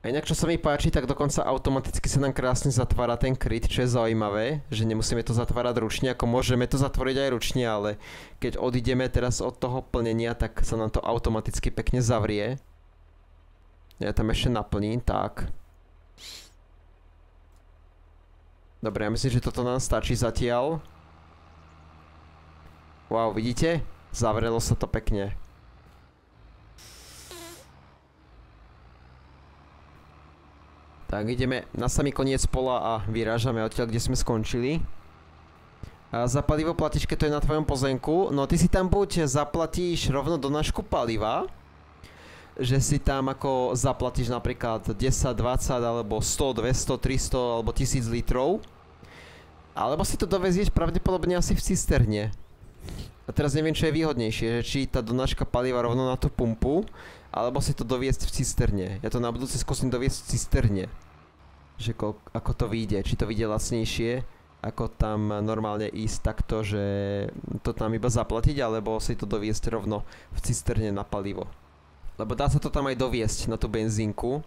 A inak čo sa mi páči, tak dokonca automaticky sa nám krásne zatvára ten kryt, čo je zaujímavé, že nemusíme to zatvárať ručne, ako môžeme to zatvoriť aj ručne, ale keď odídeme teraz od toho plnenia, tak sa nám to automaticky pekne zavrie. Ja tam ešte naplním, tak. Dobre, ja myslím, že toto nám stačí zatiaľ. Wow, vidíte? Zavrelo sa to pekne. Tak ideme na samý koniec pola a vyrážame odtiaľ, kde sme skončili. A za palivo platičke to je na tvojom pozemku. No ty si tam buď zaplatíš rovno do nášku paliva, že si tam ako zaplatíš napríklad 10, 20 alebo 100, 200, 300 alebo 1000 litrov. Alebo si to dovezieš pravdepodobne asi v cisterne. A teraz neviem, čo je výhodnejšie, že či tá donáška paliva rovno na tú pumpu, alebo si to doviesť v cisterne. Ja to na budúce skúsim doviesť v cisterne. Že ko, ako to vyjde, či to vyjde lacnejšie. ako tam normálne ísť takto, že to tam iba zaplatiť, alebo si to doviesť rovno v cisterne na palivo. Lebo dá sa to tam aj doviesť na tú benzínku.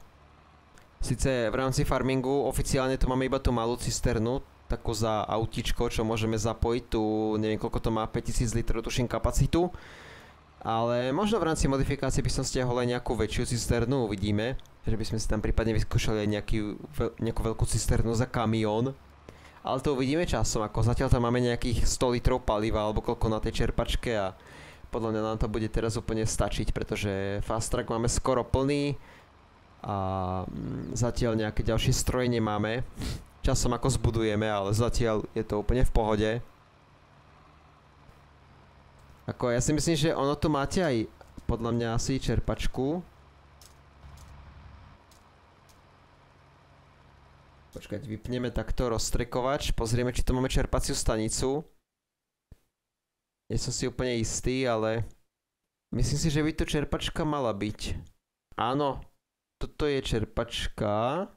Sice v rámci farmingu oficiálne to máme iba tú malú cisternu, takú za autičko, čo môžeme zapojiť, tu neviem koľko to má, 5000 litrov tuším kapacitu. Ale možno v rámci modifikácie by som stiahol aj nejakú väčšiu cisternu, uvidíme. Že by sme si tam prípadne vyskúšali aj nejaký, nejakú veľkú cisternu za kamión. Ale to uvidíme časom, ako zatiaľ tam máme nejakých 100 litrov paliva alebo koľko na tej čerpačke a podľa mňa nám to bude teraz úplne stačiť, pretože fast track máme skoro plný a mm, zatiaľ nejaké ďalšie stroje nemáme. Časom ako zbudujeme, ale zatiaľ je to úplne v pohode. Ako ja si myslím, že ono tu máte aj podľa mňa asi čerpačku. Počkať, vypneme takto rozstrekovač, pozrieme, či tu máme čerpaciu stanicu. Nie som si úplne istý, ale myslím si, že by tu čerpačka mala byť. Áno, toto je čerpačka,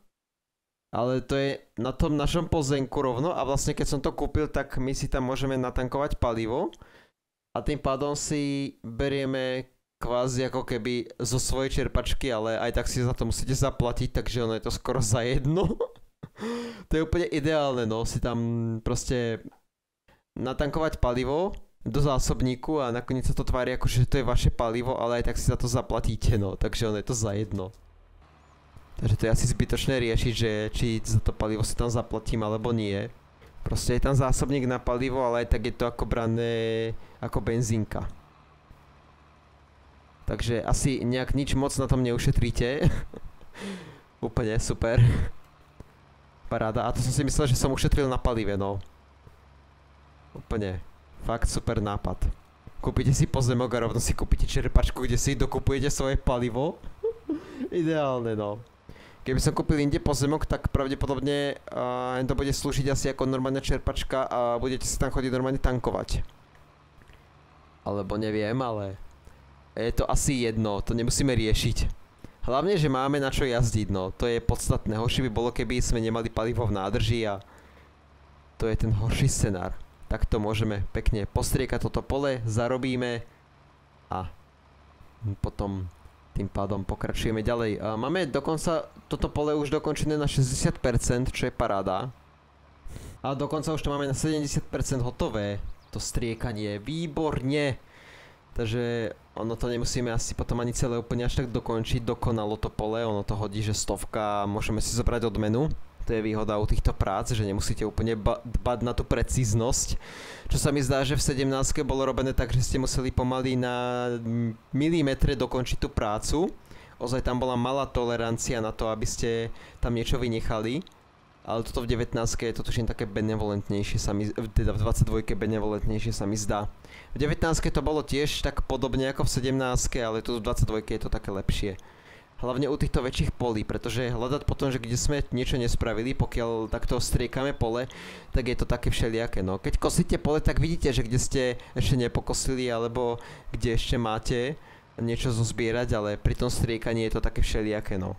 ale to je na tom našom pozemku rovno a vlastne keď som to kúpil, tak my si tam môžeme natankovať palivo a tým pádom si berieme kvázi ako keby zo svojej čerpačky, ale aj tak si za to musíte zaplatiť, takže ono je to skoro za jedno. to je úplne ideálne, no, si tam proste natankovať palivo do zásobníku a nakoniec sa to tvári ako, že to je vaše palivo, ale aj tak si za to zaplatíte, no, takže ono je to za jedno. Takže to je asi zbytočné riešiť, že či za to palivo si tam zaplatím alebo nie. Proste je tam zásobník na palivo, ale aj tak je to ako brané ako benzínka. Takže asi nejak nič moc na tom neušetríte. Úplne super paráda. A to som si myslel, že som ušetril na palive, no. Úplne. Fakt super nápad. Kúpite si pozemok a rovno si kúpite čerpačku, kde si dokupujete svoje palivo. Ideálne, no. Keby som kúpil inde pozemok, tak pravdepodobne uh, to bude slúžiť asi ako normálna čerpačka a budete si tam chodiť normálne tankovať. Alebo neviem, ale je to asi jedno, to nemusíme riešiť. Hlavne, že máme na čo jazdiť, no. To je podstatné. Horšie by bolo, keby sme nemali palivo v nádrži a to je ten horší scenár. Takto môžeme pekne postriekať toto pole, zarobíme a potom tým pádom pokračujeme ďalej. Máme dokonca toto pole už dokončené na 60%, čo je paráda. A dokonca už to máme na 70% hotové. To striekanie, výborne. Takže ono to nemusíme asi potom ani celé úplne až tak dokončiť, dokonalo to pole, ono to hodí, že stovka môžeme si zobrať odmenu. To je výhoda u týchto prác, že nemusíte úplne dbať na tú precíznosť. Čo sa mi zdá, že v 17. bolo robené tak, že ste museli pomaly na milimetre dokončiť tú prácu. Ozaj tam bola malá tolerancia na to, aby ste tam niečo vynechali ale toto v 19 je to tuším také benevolentnejšie sa mi, teda v 22 benevolentnejšie sa mi zdá. V 19 to bolo tiež tak podobne ako v 17, ale tu v 22 je to také lepšie. Hlavne u týchto väčších polí, pretože hľadať potom, že kde sme niečo nespravili, pokiaľ takto striekame pole, tak je to také všelijaké. No. Keď kosíte pole, tak vidíte, že kde ste ešte nepokosili, alebo kde ešte máte niečo zozbierať, ale pri tom striekaní je to také všelijaké. No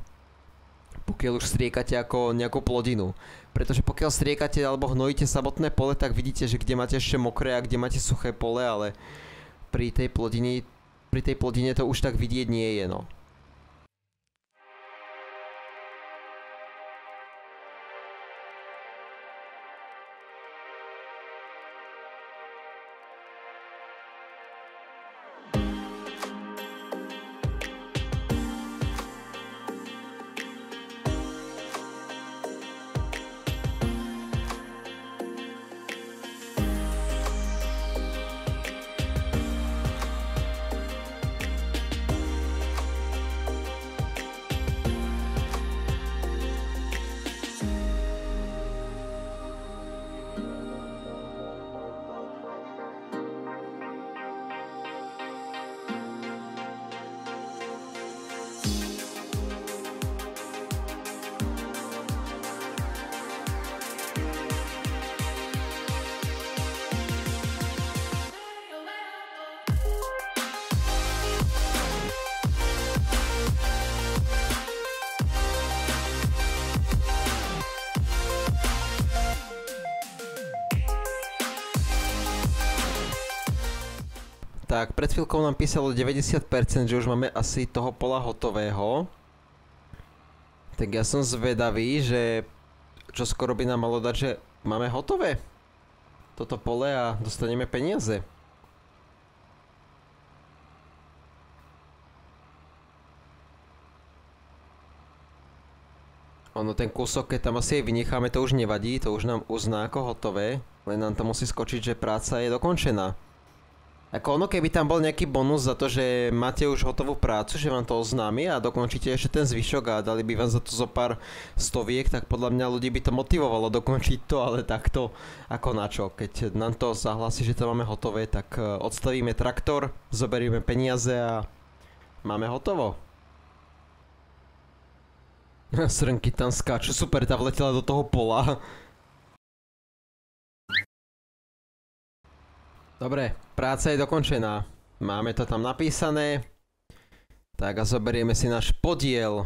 pokiaľ už striekate ako nejakú plodinu. Pretože pokiaľ striekate alebo hnojíte samotné pole, tak vidíte, že kde máte ešte mokré a kde máte suché pole, ale pri tej plodine, pri tej plodine to už tak vidieť nie je, no. Pred chvíľkou nám písalo 90%, že už máme asi toho pola hotového. Tak ja som zvedavý, že čo skoro by nám malo dať, že máme hotové toto pole a dostaneme peniaze. Ono ten kúsok, keď tam asi aj vynecháme, to už nevadí, to už nám uzná ako hotové, len nám to musí skočiť, že práca je dokončená. Ako ono, keby tam bol nejaký bonus za to, že máte už hotovú prácu, že vám to oznámi a dokončíte ešte ten zvyšok a dali by vám za to zo pár stoviek, tak podľa mňa ľudí by to motivovalo dokončiť to, ale takto ako na čo. Keď nám to zahlasí, že to máme hotové, tak e, odstavíme traktor, zoberieme peniaze a máme hotovo. Srnky tam skáču, super, tá vletela do toho pola. Dobre, práca je dokončená. Máme to tam napísané. Tak a zoberieme si náš podiel.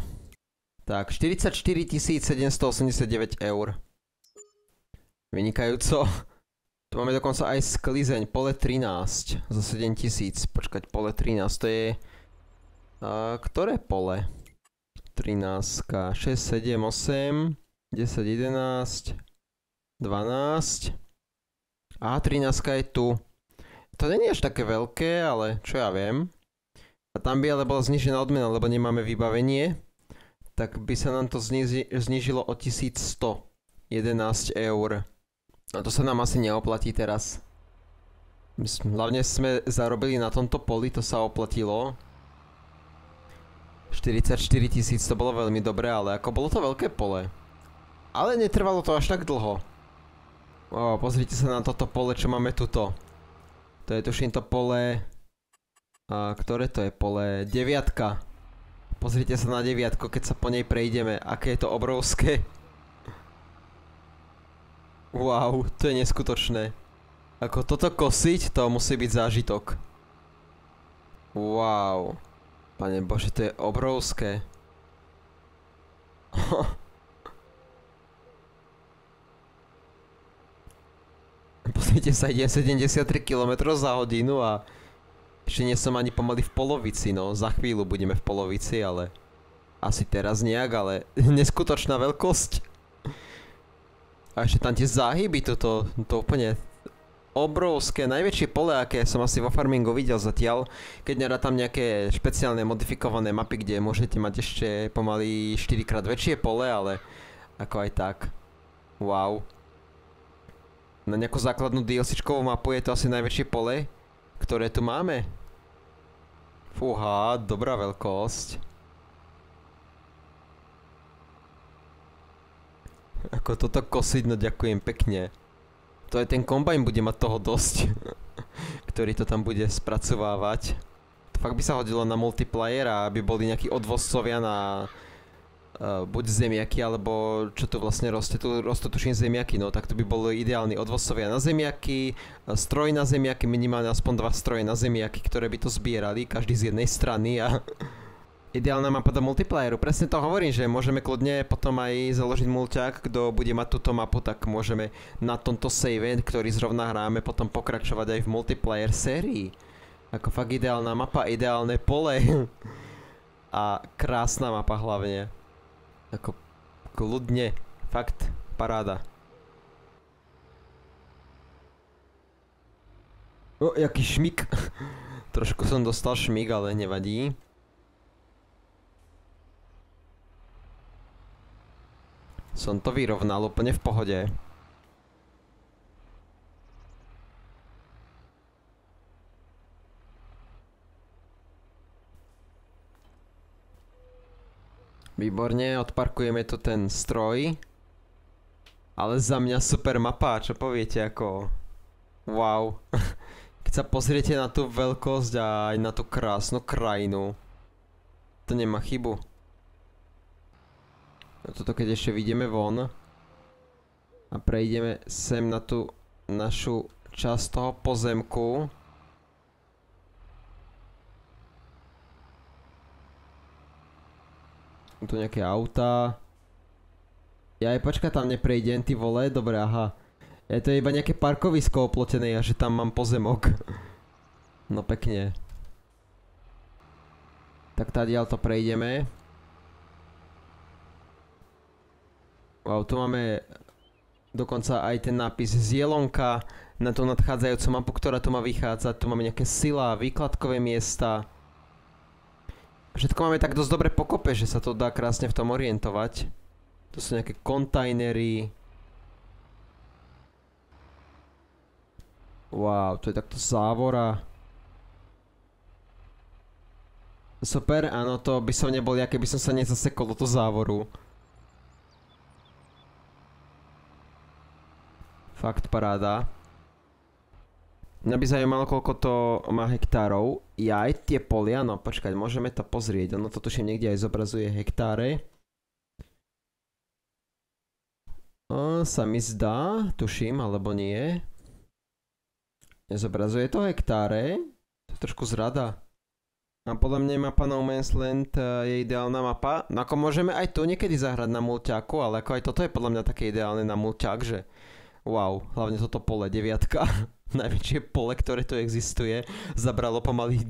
Tak, 44 789 eur. Vynikajúco. Tu máme dokonca aj sklizeň, pole 13 za 7000. Počkať, pole 13, to je... A, ktoré pole? 13, 6, 7, 8, 10, 11, 12. A 13 je tu. To není až také veľké, ale čo ja viem. A tam by ale bola znižená odmena, lebo nemáme vybavenie. Tak by sa nám to zniži, znižilo o 1111 eur. A to sa nám asi neoplatí teraz. Hlavne sme zarobili na tomto poli, to sa oplatilo. 44 tisíc, to bolo veľmi dobré, ale ako bolo to veľké pole. Ale netrvalo to až tak dlho. O, pozrite sa na toto pole, čo máme tuto. To je tuším to pole... A ktoré to je pole? Deviatka. Pozrite sa na deviatko, keď sa po nej prejdeme. Aké je to obrovské. Wow, to je neskutočné. Ako toto kosiť, to musí byť zážitok. Wow. Pane Bože, to je obrovské. Pozrite sa, idem 73 km za hodinu a ešte nie som ani pomaly v polovici, no za chvíľu budeme v polovici, ale asi teraz nejak, ale neskutočná veľkosť. A ešte tam tie záhyby, toto, to úplne obrovské, najväčšie pole, aké som asi vo farmingu videl zatiaľ, keď tam nejaké špeciálne modifikované mapy, kde môžete mať ešte pomaly 4 krát väčšie pole, ale ako aj tak. Wow na nejakú základnú DLCčkovú mapu je to asi najväčšie pole, ktoré tu máme. Fúha, dobrá veľkosť. Ako toto kosiť, no ďakujem pekne. To aj ten kombajn bude mať toho dosť. ktorý to tam bude spracovávať. To fakt by sa hodilo na multiplayer a aby boli nejakí odvozcovia na uh, buď zemiaky, alebo čo tu vlastne roste, tu rostú tuším zemiaky, no tak to by bolo ideálny odvozcovia na zemiaky, uh, stroj na zemiaky, minimálne aspoň dva stroje na zemiaky, ktoré by to zbierali, každý z jednej strany a ideálna mapa do multiplayeru. Presne to hovorím, že môžeme kľudne potom aj založiť mulťák, kto bude mať túto mapu, tak môžeme na tomto save, ktorý zrovna hráme, potom pokračovať aj v multiplayer sérii. Ako fakt ideálna mapa, ideálne pole. A krásna mapa hlavne. Ako kľudne. Fakt, paráda. O, jaký šmik. Trošku som dostal šmik, ale nevadí. Som to vyrovnal úplne v pohode. Výborne, odparkujeme tu ten stroj. Ale za mňa super mapa, čo poviete ako... Wow. Keď sa pozriete na tú veľkosť a aj na tú krásnu krajinu. To nemá chybu. Toto keď ešte vidíme von. A prejdeme sem na tú našu časť toho pozemku. Tu nejaké autá. Ja aj počka tam neprejdem, ty vole, dobre, aha. Je to iba nejaké parkovisko oplotené a že tam mám pozemok. No pekne. Tak tady to prejdeme. Wow, tu máme dokonca aj ten nápis z Jelonka na tú nadchádzajúcu mapu, ktorá tu má vychádzať. Tu máme nejaké sila, výkladkové miesta. Všetko máme tak dosť dobre pokope, že sa to dá krásne v tom orientovať. Tu sú nejaké kontajnery. Wow, to je takto závora. Super, áno, to by som nebol ja, keby som sa nezasekol do toho závoru. Fakt paráda. Mňa by zaujímalo, koľko to má hektárov. Ja aj tie polia, no počkať, môžeme to pozrieť. Ono to tuším niekde aj zobrazuje hektáre. O, sa mi zdá, tuším, alebo nie. Nezobrazuje to hektáre. To je trošku zrada. A podľa mňa mapa No Man's Land e, je ideálna mapa. No ako môžeme aj tu niekedy zahrať na mulťaku, ale ako aj toto je podľa mňa také ideálne na mulťak, že wow, hlavne toto pole deviatka, najväčšie pole, ktoré tu existuje, zabralo pomaly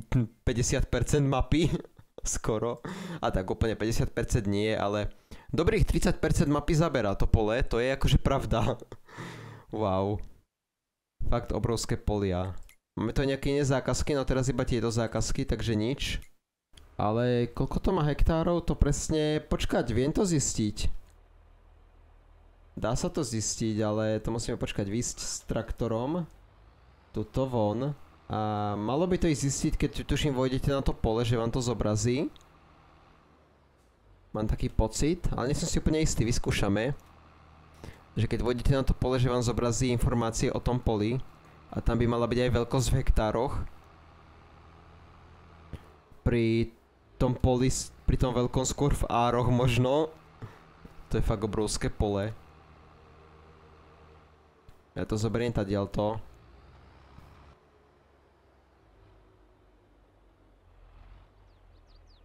50% mapy, skoro. A tak úplne 50% nie, ale dobrých 30% mapy zaberá to pole, to je akože pravda. wow. Fakt obrovské polia. Máme to nejaké iné zákazky, no teraz iba tieto zákazky, takže nič. Ale koľko to má hektárov, to presne... Počkať, viem to zistiť. Dá sa to zistiť, ale to musíme počkať výsť s traktorom. Tuto von. A malo by to ísť zistiť, keď tuším vojdete na to pole, že vám to zobrazí. Mám taký pocit, ale nie som si úplne istý, vyskúšame. Že keď vojdete na to pole, že vám zobrazí informácie o tom poli. A tam by mala byť aj veľkosť v hektároch. Pri tom poli, pri tom veľkom skôr v ároch možno. To je fakt obrovské pole. Ja to zoberiem to.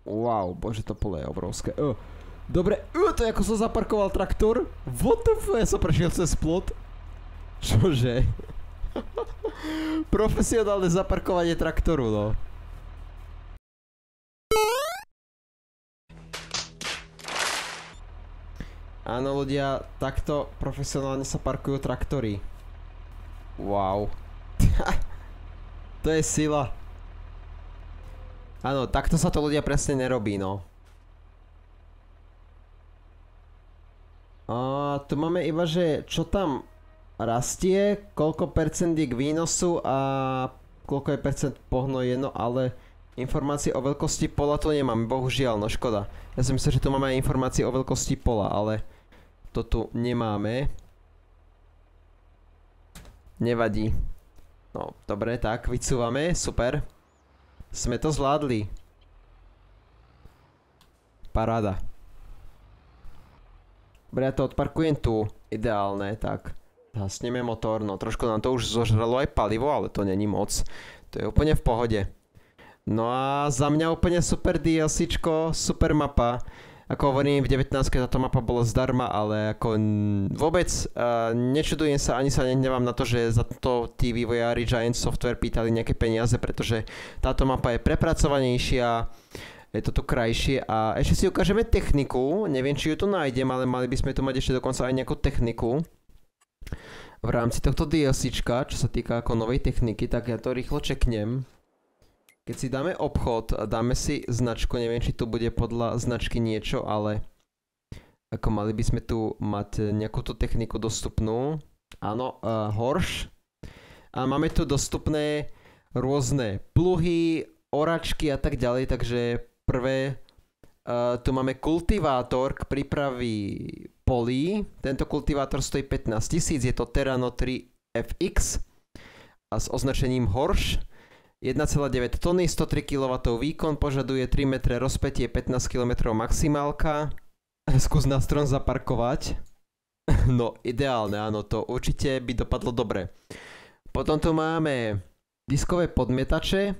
Wow, bože to pole je obrovské. Uh, dobre, uh, to je ako som zaparkoval traktor. What the f, ja som prešiel cez plot. Čože? Profesionálne zaparkovanie traktoru, no. Áno ľudia, takto profesionálne sa parkujú traktory. Wow. to je sila. Áno, takto sa to ľudia presne nerobí, no. A tu máme iba, že čo tam rastie, koľko percent je k výnosu a koľko je percent pohnojeno, ale informácie o veľkosti pola to nemám, bohužiaľ, no škoda. Ja si myslím, že tu máme aj informácie o veľkosti pola, ale to tu nemáme. Nevadí. No, dobre, tak, vycúvame, super. Sme to zvládli. Paráda. Dobre, ja to odparkujem tu. Ideálne, tak. Hasneme motor, no trošku nám to už zožralo aj palivo, ale to není moc. To je úplne v pohode. No a za mňa úplne super DLCčko, super mapa. Ako hovorím, v 19. táto mapa bola zdarma, ale ako vôbec uh, nečudujem sa, ani sa nehnevám na to, že za to tí vývojári Giant Software pýtali nejaké peniaze, pretože táto mapa je prepracovanejšia, je to tu krajšie a ešte si ukážeme techniku, neviem či ju tu nájdem, ale mali by sme tu mať ešte dokonca aj nejakú techniku v rámci tohto DLCčka, čo sa týka ako novej techniky, tak ja to rýchlo čeknem. Keď si dáme obchod dáme si značku, neviem či tu bude podľa značky niečo, ale ako mali by sme tu mať nejakú tú techniku dostupnú. Áno, uh, Horš. A máme tu dostupné rôzne pluhy, oračky a tak ďalej, takže prvé Uh, tu máme kultivátor k prípravy polí. Tento kultivátor stojí 15 tisíc, je to Terrano 3 FX a s označením Horš. 1,9 tony, 103 kW výkon, požaduje 3 m rozpetie, 15 km maximálka. Skús na strom zaparkovať. No, ideálne, áno, to určite by dopadlo dobre. Potom tu máme diskové podmietače,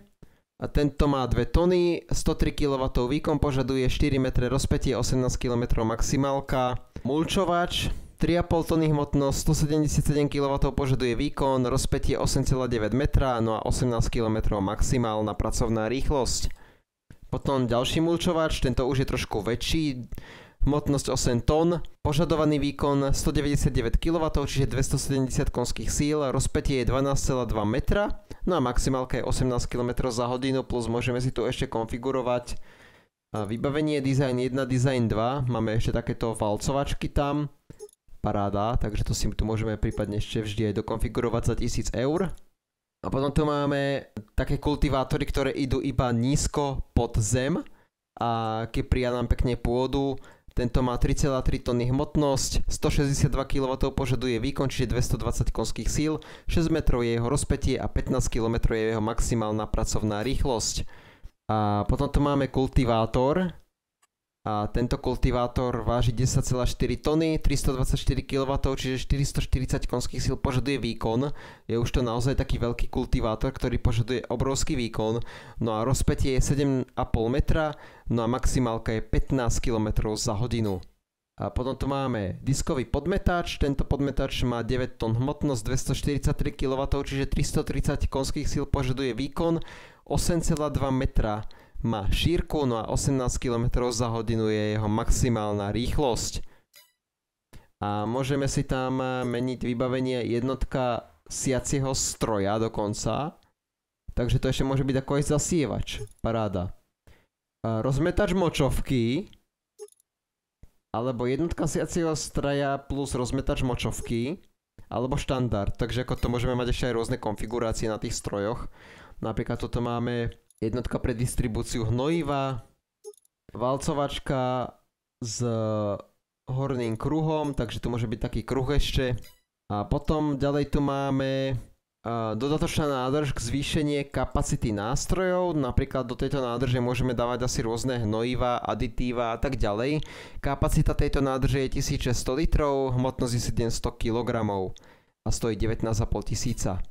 a tento má 2 tony, 103 kW výkon, požaduje 4 m rozpetie, 18 km maximálka. Mulčovač, 3,5 tony hmotnosť, 177 kW požaduje výkon, rozpätie 8,9 metra, no a 18 km maximálna pracovná rýchlosť. Potom ďalší mulčovač, tento už je trošku väčší, hmotnosť 8 tón, požadovaný výkon 199 kW, čiže 270 konských síl, rozpätie je 12,2 metra, no a maximálka je 18 km za hodinu, plus môžeme si tu ešte konfigurovať vybavenie Design 1, Design 2, máme ešte takéto valcovačky tam, paráda, takže to si tu môžeme prípadne ešte vždy aj dokonfigurovať za 1000 eur. A potom tu máme také kultivátory, ktoré idú iba nízko pod zem a keď prija nám pekne pôdu, tento má 3,3 tony hmotnosť, 162 kW požaduje výkon, čiže 220 konských síl, 6 metrov je jeho rozpetie a 15 km je jeho maximálna pracovná rýchlosť. A potom tu máme kultivátor, a tento kultivátor váži 10,4 tony, 324 kW, čiže 440 konských síl požaduje výkon. Je už to naozaj taký veľký kultivátor, ktorý požaduje obrovský výkon. No a rozpetie je 7,5 metra, no a maximálka je 15 km za hodinu. A potom tu máme diskový podmetač, tento podmetač má 9 tón hmotnosť, 243 kW, čiže 330 konských síl požaduje výkon, 8,2 metra má šírku, no a 18 km za hodinu je jeho maximálna rýchlosť. A môžeme si tam eh, meniť vybavenie jednotka siacieho stroja dokonca. Takže to ešte môže byť ako aj zasievač. Paráda. Rozmetač močovky. Alebo jednotka siacieho stroja plus rozmetač močovky. Alebo štandard. Takže ako to môžeme mať ešte aj rôzne konfigurácie na tých strojoch. Napríklad toto máme jednotka pre distribúciu hnojiva, valcovačka s horným kruhom, takže tu môže byť taký kruh ešte. A potom ďalej tu máme dodatočná nádrž k zvýšenie kapacity nástrojov. Napríklad do tejto nádrže môžeme dávať asi rôzne hnojiva, aditíva a tak ďalej. Kapacita tejto nádrže je 1600 litrov, hmotnosť je 700 kg a stojí 19,5 tisíca.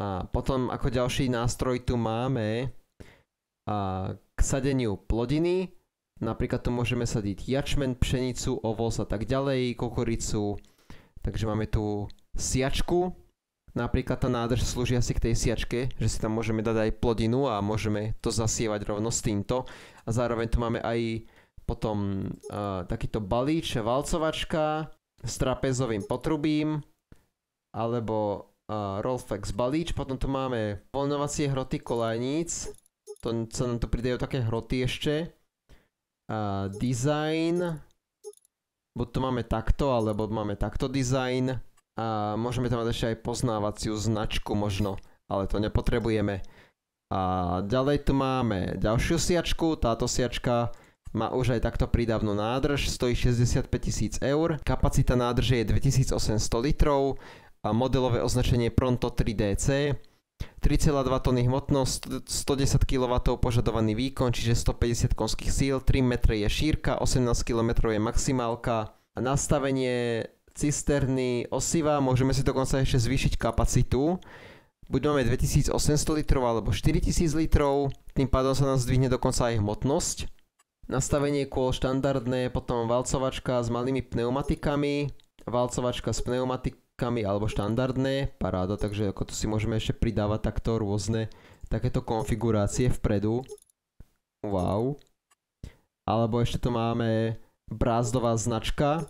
A potom ako ďalší nástroj tu máme k sadeniu plodiny. Napríklad tu môžeme sadiť jačmen, pšenicu, ovoz a tak ďalej, kukuricu. Takže máme tu siačku. Napríklad tá nádrž slúži asi k tej siačke, že si tam môžeme dať aj plodinu a môžeme to zasievať rovno s týmto. A zároveň tu máme aj potom uh, takýto balíč, valcovačka s trapezovým potrubím alebo uh, Rolfex balíč. Potom tu máme voľnovacie hroty kolajníc, to sa nám tu pridajú také hroty ešte. A design. Buď to máme takto, alebo máme takto design. A môžeme tam mať ešte aj poznávaciu značku možno, ale to nepotrebujeme. A ďalej tu máme ďalšiu siačku, táto siačka má už aj takto prídavnú nádrž, stojí 65 tisíc eur, kapacita nádrže je 2800 litrov a modelové označenie Pronto 3DC 3,2 tony hmotnosť, 110 kW požadovaný výkon, čiže 150 konských síl, 3 m je šírka, 18 km je maximálka. Nastavenie cisterny osiva, môžeme si dokonca ešte zvýšiť kapacitu. Buď máme 2800 litrov alebo 4000 litrov, tým pádom sa nám zdvihne dokonca aj hmotnosť. Nastavenie kôl štandardné, potom valcovačka s malými pneumatikami, valcovačka s pneumatik kami alebo štandardné, paráda, takže ako to si môžeme ešte pridávať takto rôzne takéto konfigurácie vpredu. Wow. Alebo ešte tu máme brázdová značka,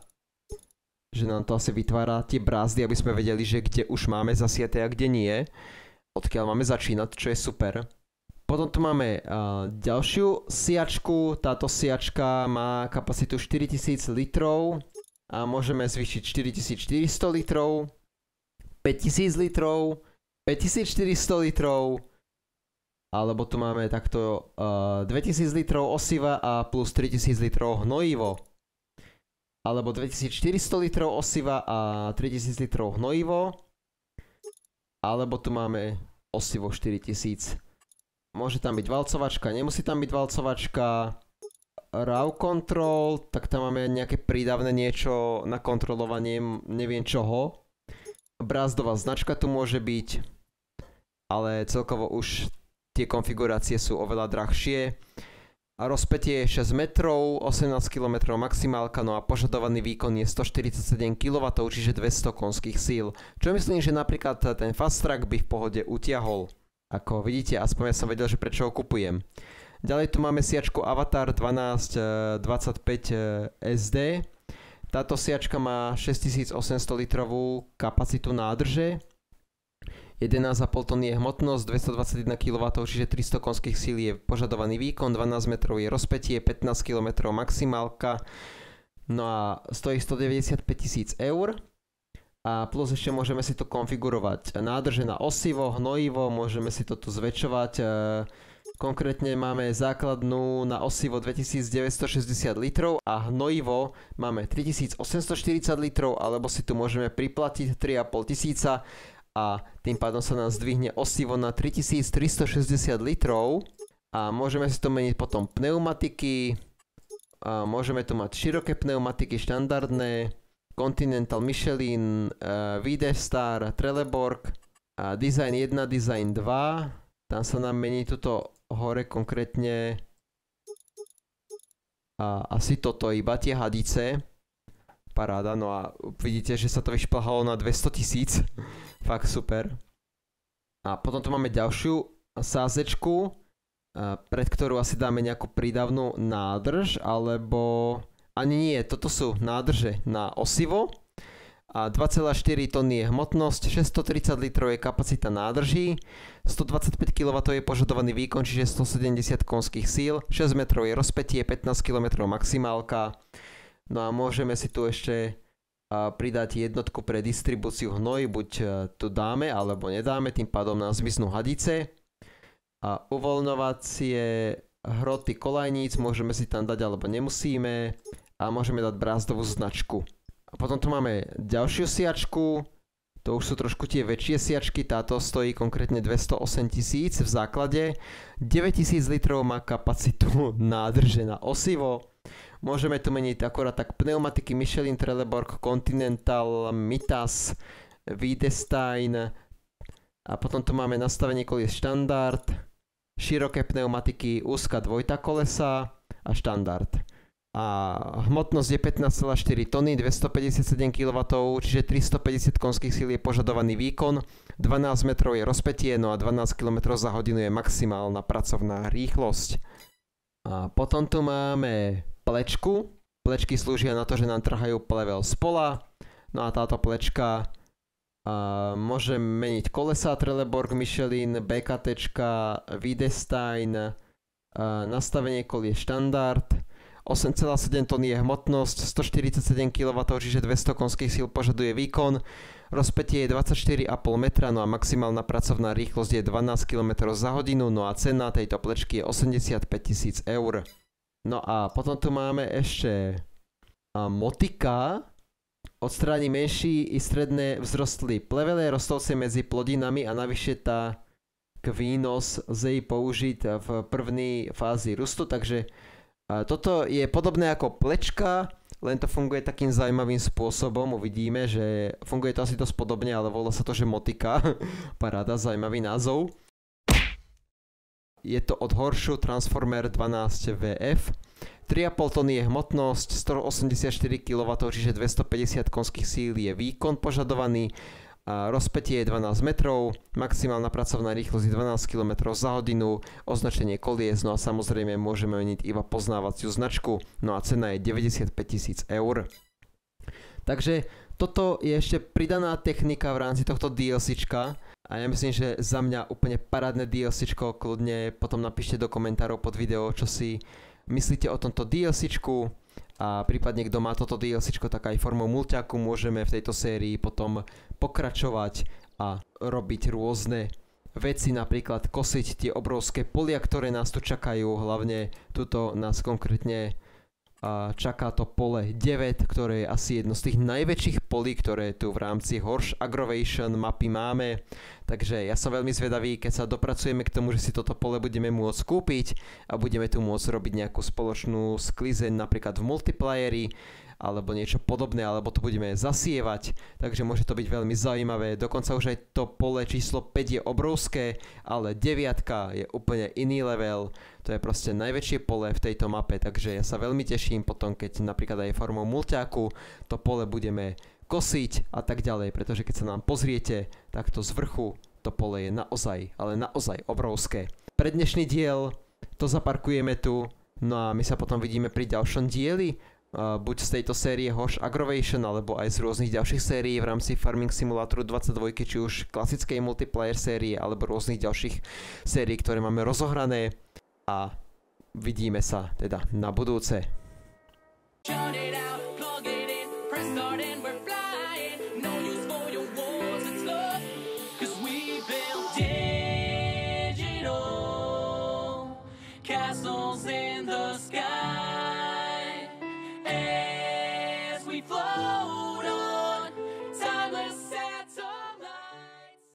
že nám to asi vytvára tie brázdy, aby sme vedeli, že kde už máme zasieté a kde nie. Odkiaľ máme začínať, čo je super. Potom tu máme uh, ďalšiu siačku. Táto siačka má kapacitu 4000 litrov a môžeme zvýšiť 4400 litrov, 5000 litrov, 5400 litrov, alebo tu máme takto uh, 2000 litrov osiva a plus 3000 litrov hnojivo. Alebo 2400 litrov osiva a 3000 litrov hnojivo. Alebo tu máme osivo 4000. Môže tam byť valcovačka, nemusí tam byť valcovačka. RAW control, tak tam máme nejaké prídavné niečo na kontrolovanie neviem čoho. Brázdová značka tu môže byť, ale celkovo už tie konfigurácie sú oveľa drahšie. A rozpetie je 6 metrov, 18 km maximálka, no a požadovaný výkon je 147 kW, čiže 200 konských síl. Čo myslím, že napríklad ten Fast Track by v pohode utiahol. Ako vidíte, aspoň ja som vedel, že prečo ho kupujem. Ďalej tu máme siačku Avatar 1225 SD. Táto siačka má 6800 litrovú kapacitu nádrže 11,5 tony je hmotnosť, 221 kW, čiže 300 konských síl je požadovaný výkon, 12 metrov je rozpetie, 15 km maximálka, no a stojí 195 tisíc eur. A plus ešte môžeme si to konfigurovať nádrže na osivo, hnojivo, môžeme si to tu zväčšovať. E, konkrétne máme základnú na osivo 2960 litrov a hnojivo máme 3840 litrov, alebo si tu môžeme priplatiť 3,5 tisíca a tým pádom sa nám zdvihne osivo na 3360 litrov. A môžeme si to meniť potom pneumatiky, a môžeme tu mať široké pneumatiky štandardné, Continental Michelin, uh, Videstar, Trelleborg, a Design 1, Design 2, tam sa nám mení tuto hore konkrétne. A asi toto iba tie hadice. Paráda, no a vidíte, že sa to vyšplhalo na 200 tisíc, fakt super. A potom tu máme ďalšiu sázečku, pred ktorú asi dáme nejakú prídavnú nádrž, alebo ani nie, toto sú nádrže na osivo a 2,4 tony je hmotnosť, 630 litrov je kapacita nádrží, 125 kW je požadovaný výkon, čiže 170 konských síl, 6 metrov je rozpetie, 15 km maximálka, No a môžeme si tu ešte pridať jednotku pre distribúciu hnoj, buď e, tu dáme alebo nedáme, tým pádom nám zmiznú hadice. A uvoľňovacie hroty kolajníc môžeme si tam dať alebo nemusíme a môžeme dať brázdovú značku. A potom tu máme ďalšiu siačku, to už sú trošku tie väčšie siačky, táto stojí konkrétne 208 tisíc v základe, 9000 litrov má kapacitu nádrže na osivo, Môžeme tu meniť akorát tak pneumatiky Michelin, Trelleborg, Continental, Mitas, Wiedestein a potom tu máme nastavenie kolies štandard, široké pneumatiky, úzka dvojta kolesa a štandard. A hmotnosť je 15,4 tony, 257 kW, čiže 350 konských síl je požadovaný výkon, 12 metrov je rozpetie, no a 12 km za hodinu je maximálna pracovná rýchlosť. A potom tu máme plečku. Plečky slúžia na to, že nám trhajú plevel z pola. No a táto plečka a môže meniť kolesa Trelleborg, Michelin, BKT, Wiedestein, a nastavenie kolie štandard, 8,7 tony je hmotnosť, 147 kW, čiže 200 konských síl požaduje výkon, rozpetie je 24,5 metra, no a maximálna pracovná rýchlosť je 12 km za hodinu, no a cena tejto plečky je 85 tisíc eur. No a potom tu máme ešte motika, odstráni menší i stredné vzrostlý plevele rostovce medzi plodinami a navyše tá výnos lze použiť v první fázi rustu, takže toto je podobné ako plečka, len to funguje takým zaujímavým spôsobom, uvidíme, že funguje to asi dosť podobne, ale volá sa to, že motika, paráda, zaujímavý názov. Je to od Horseshoe Transformer 12 VF. 3,5 tony je hmotnosť, 184 kW, čiže 250 konských síl je výkon požadovaný. Rozpetie je 12 metrov, maximálna pracovná rýchlosť je 12 km za hodinu, označenie kolies, no a samozrejme môžeme meniť iba poznávaciu značku, no a cena je 95 tisíc eur. Takže toto je ešte pridaná technika v rámci tohto DLCčka, a ja myslím, že za mňa úplne parádne DLCčko, kľudne potom napíšte do komentárov pod video, čo si myslíte o tomto DLCčku a prípadne kto má toto DLCčko, tak aj formou mulťaku môžeme v tejto sérii potom pokračovať a robiť rôzne veci, napríklad kosiť tie obrovské polia, ktoré nás tu čakajú, hlavne tuto nás konkrétne a čaká to pole 9, ktoré je asi jedno z tých najväčších polí, ktoré tu v rámci Horse Aggravation mapy máme. Takže ja som veľmi zvedavý, keď sa dopracujeme k tomu, že si toto pole budeme môcť kúpiť a budeme tu môcť robiť nejakú spoločnú sklizeň napríklad v multiplayeri alebo niečo podobné, alebo to budeme zasievať, takže môže to byť veľmi zaujímavé. Dokonca už aj to pole číslo 5 je obrovské, ale 9 je úplne iný level, to je proste najväčšie pole v tejto mape, takže ja sa veľmi teším potom, keď napríklad aj formou mulťáku to pole budeme kosiť a tak ďalej, pretože keď sa nám pozriete, tak to z vrchu to pole je naozaj, ale naozaj obrovské. Pre dnešný diel to zaparkujeme tu, no a my sa potom vidíme pri ďalšom dieli, uh, buď z tejto série Hosh Aggravation, alebo aj z rôznych ďalších sérií v rámci Farming Simulatoru 22, či už klasickej multiplayer série, alebo rôznych ďalších sérií, ktoré máme rozohrané a vidíme sa teda na budúce. Shut it out, plug it in, press start and we're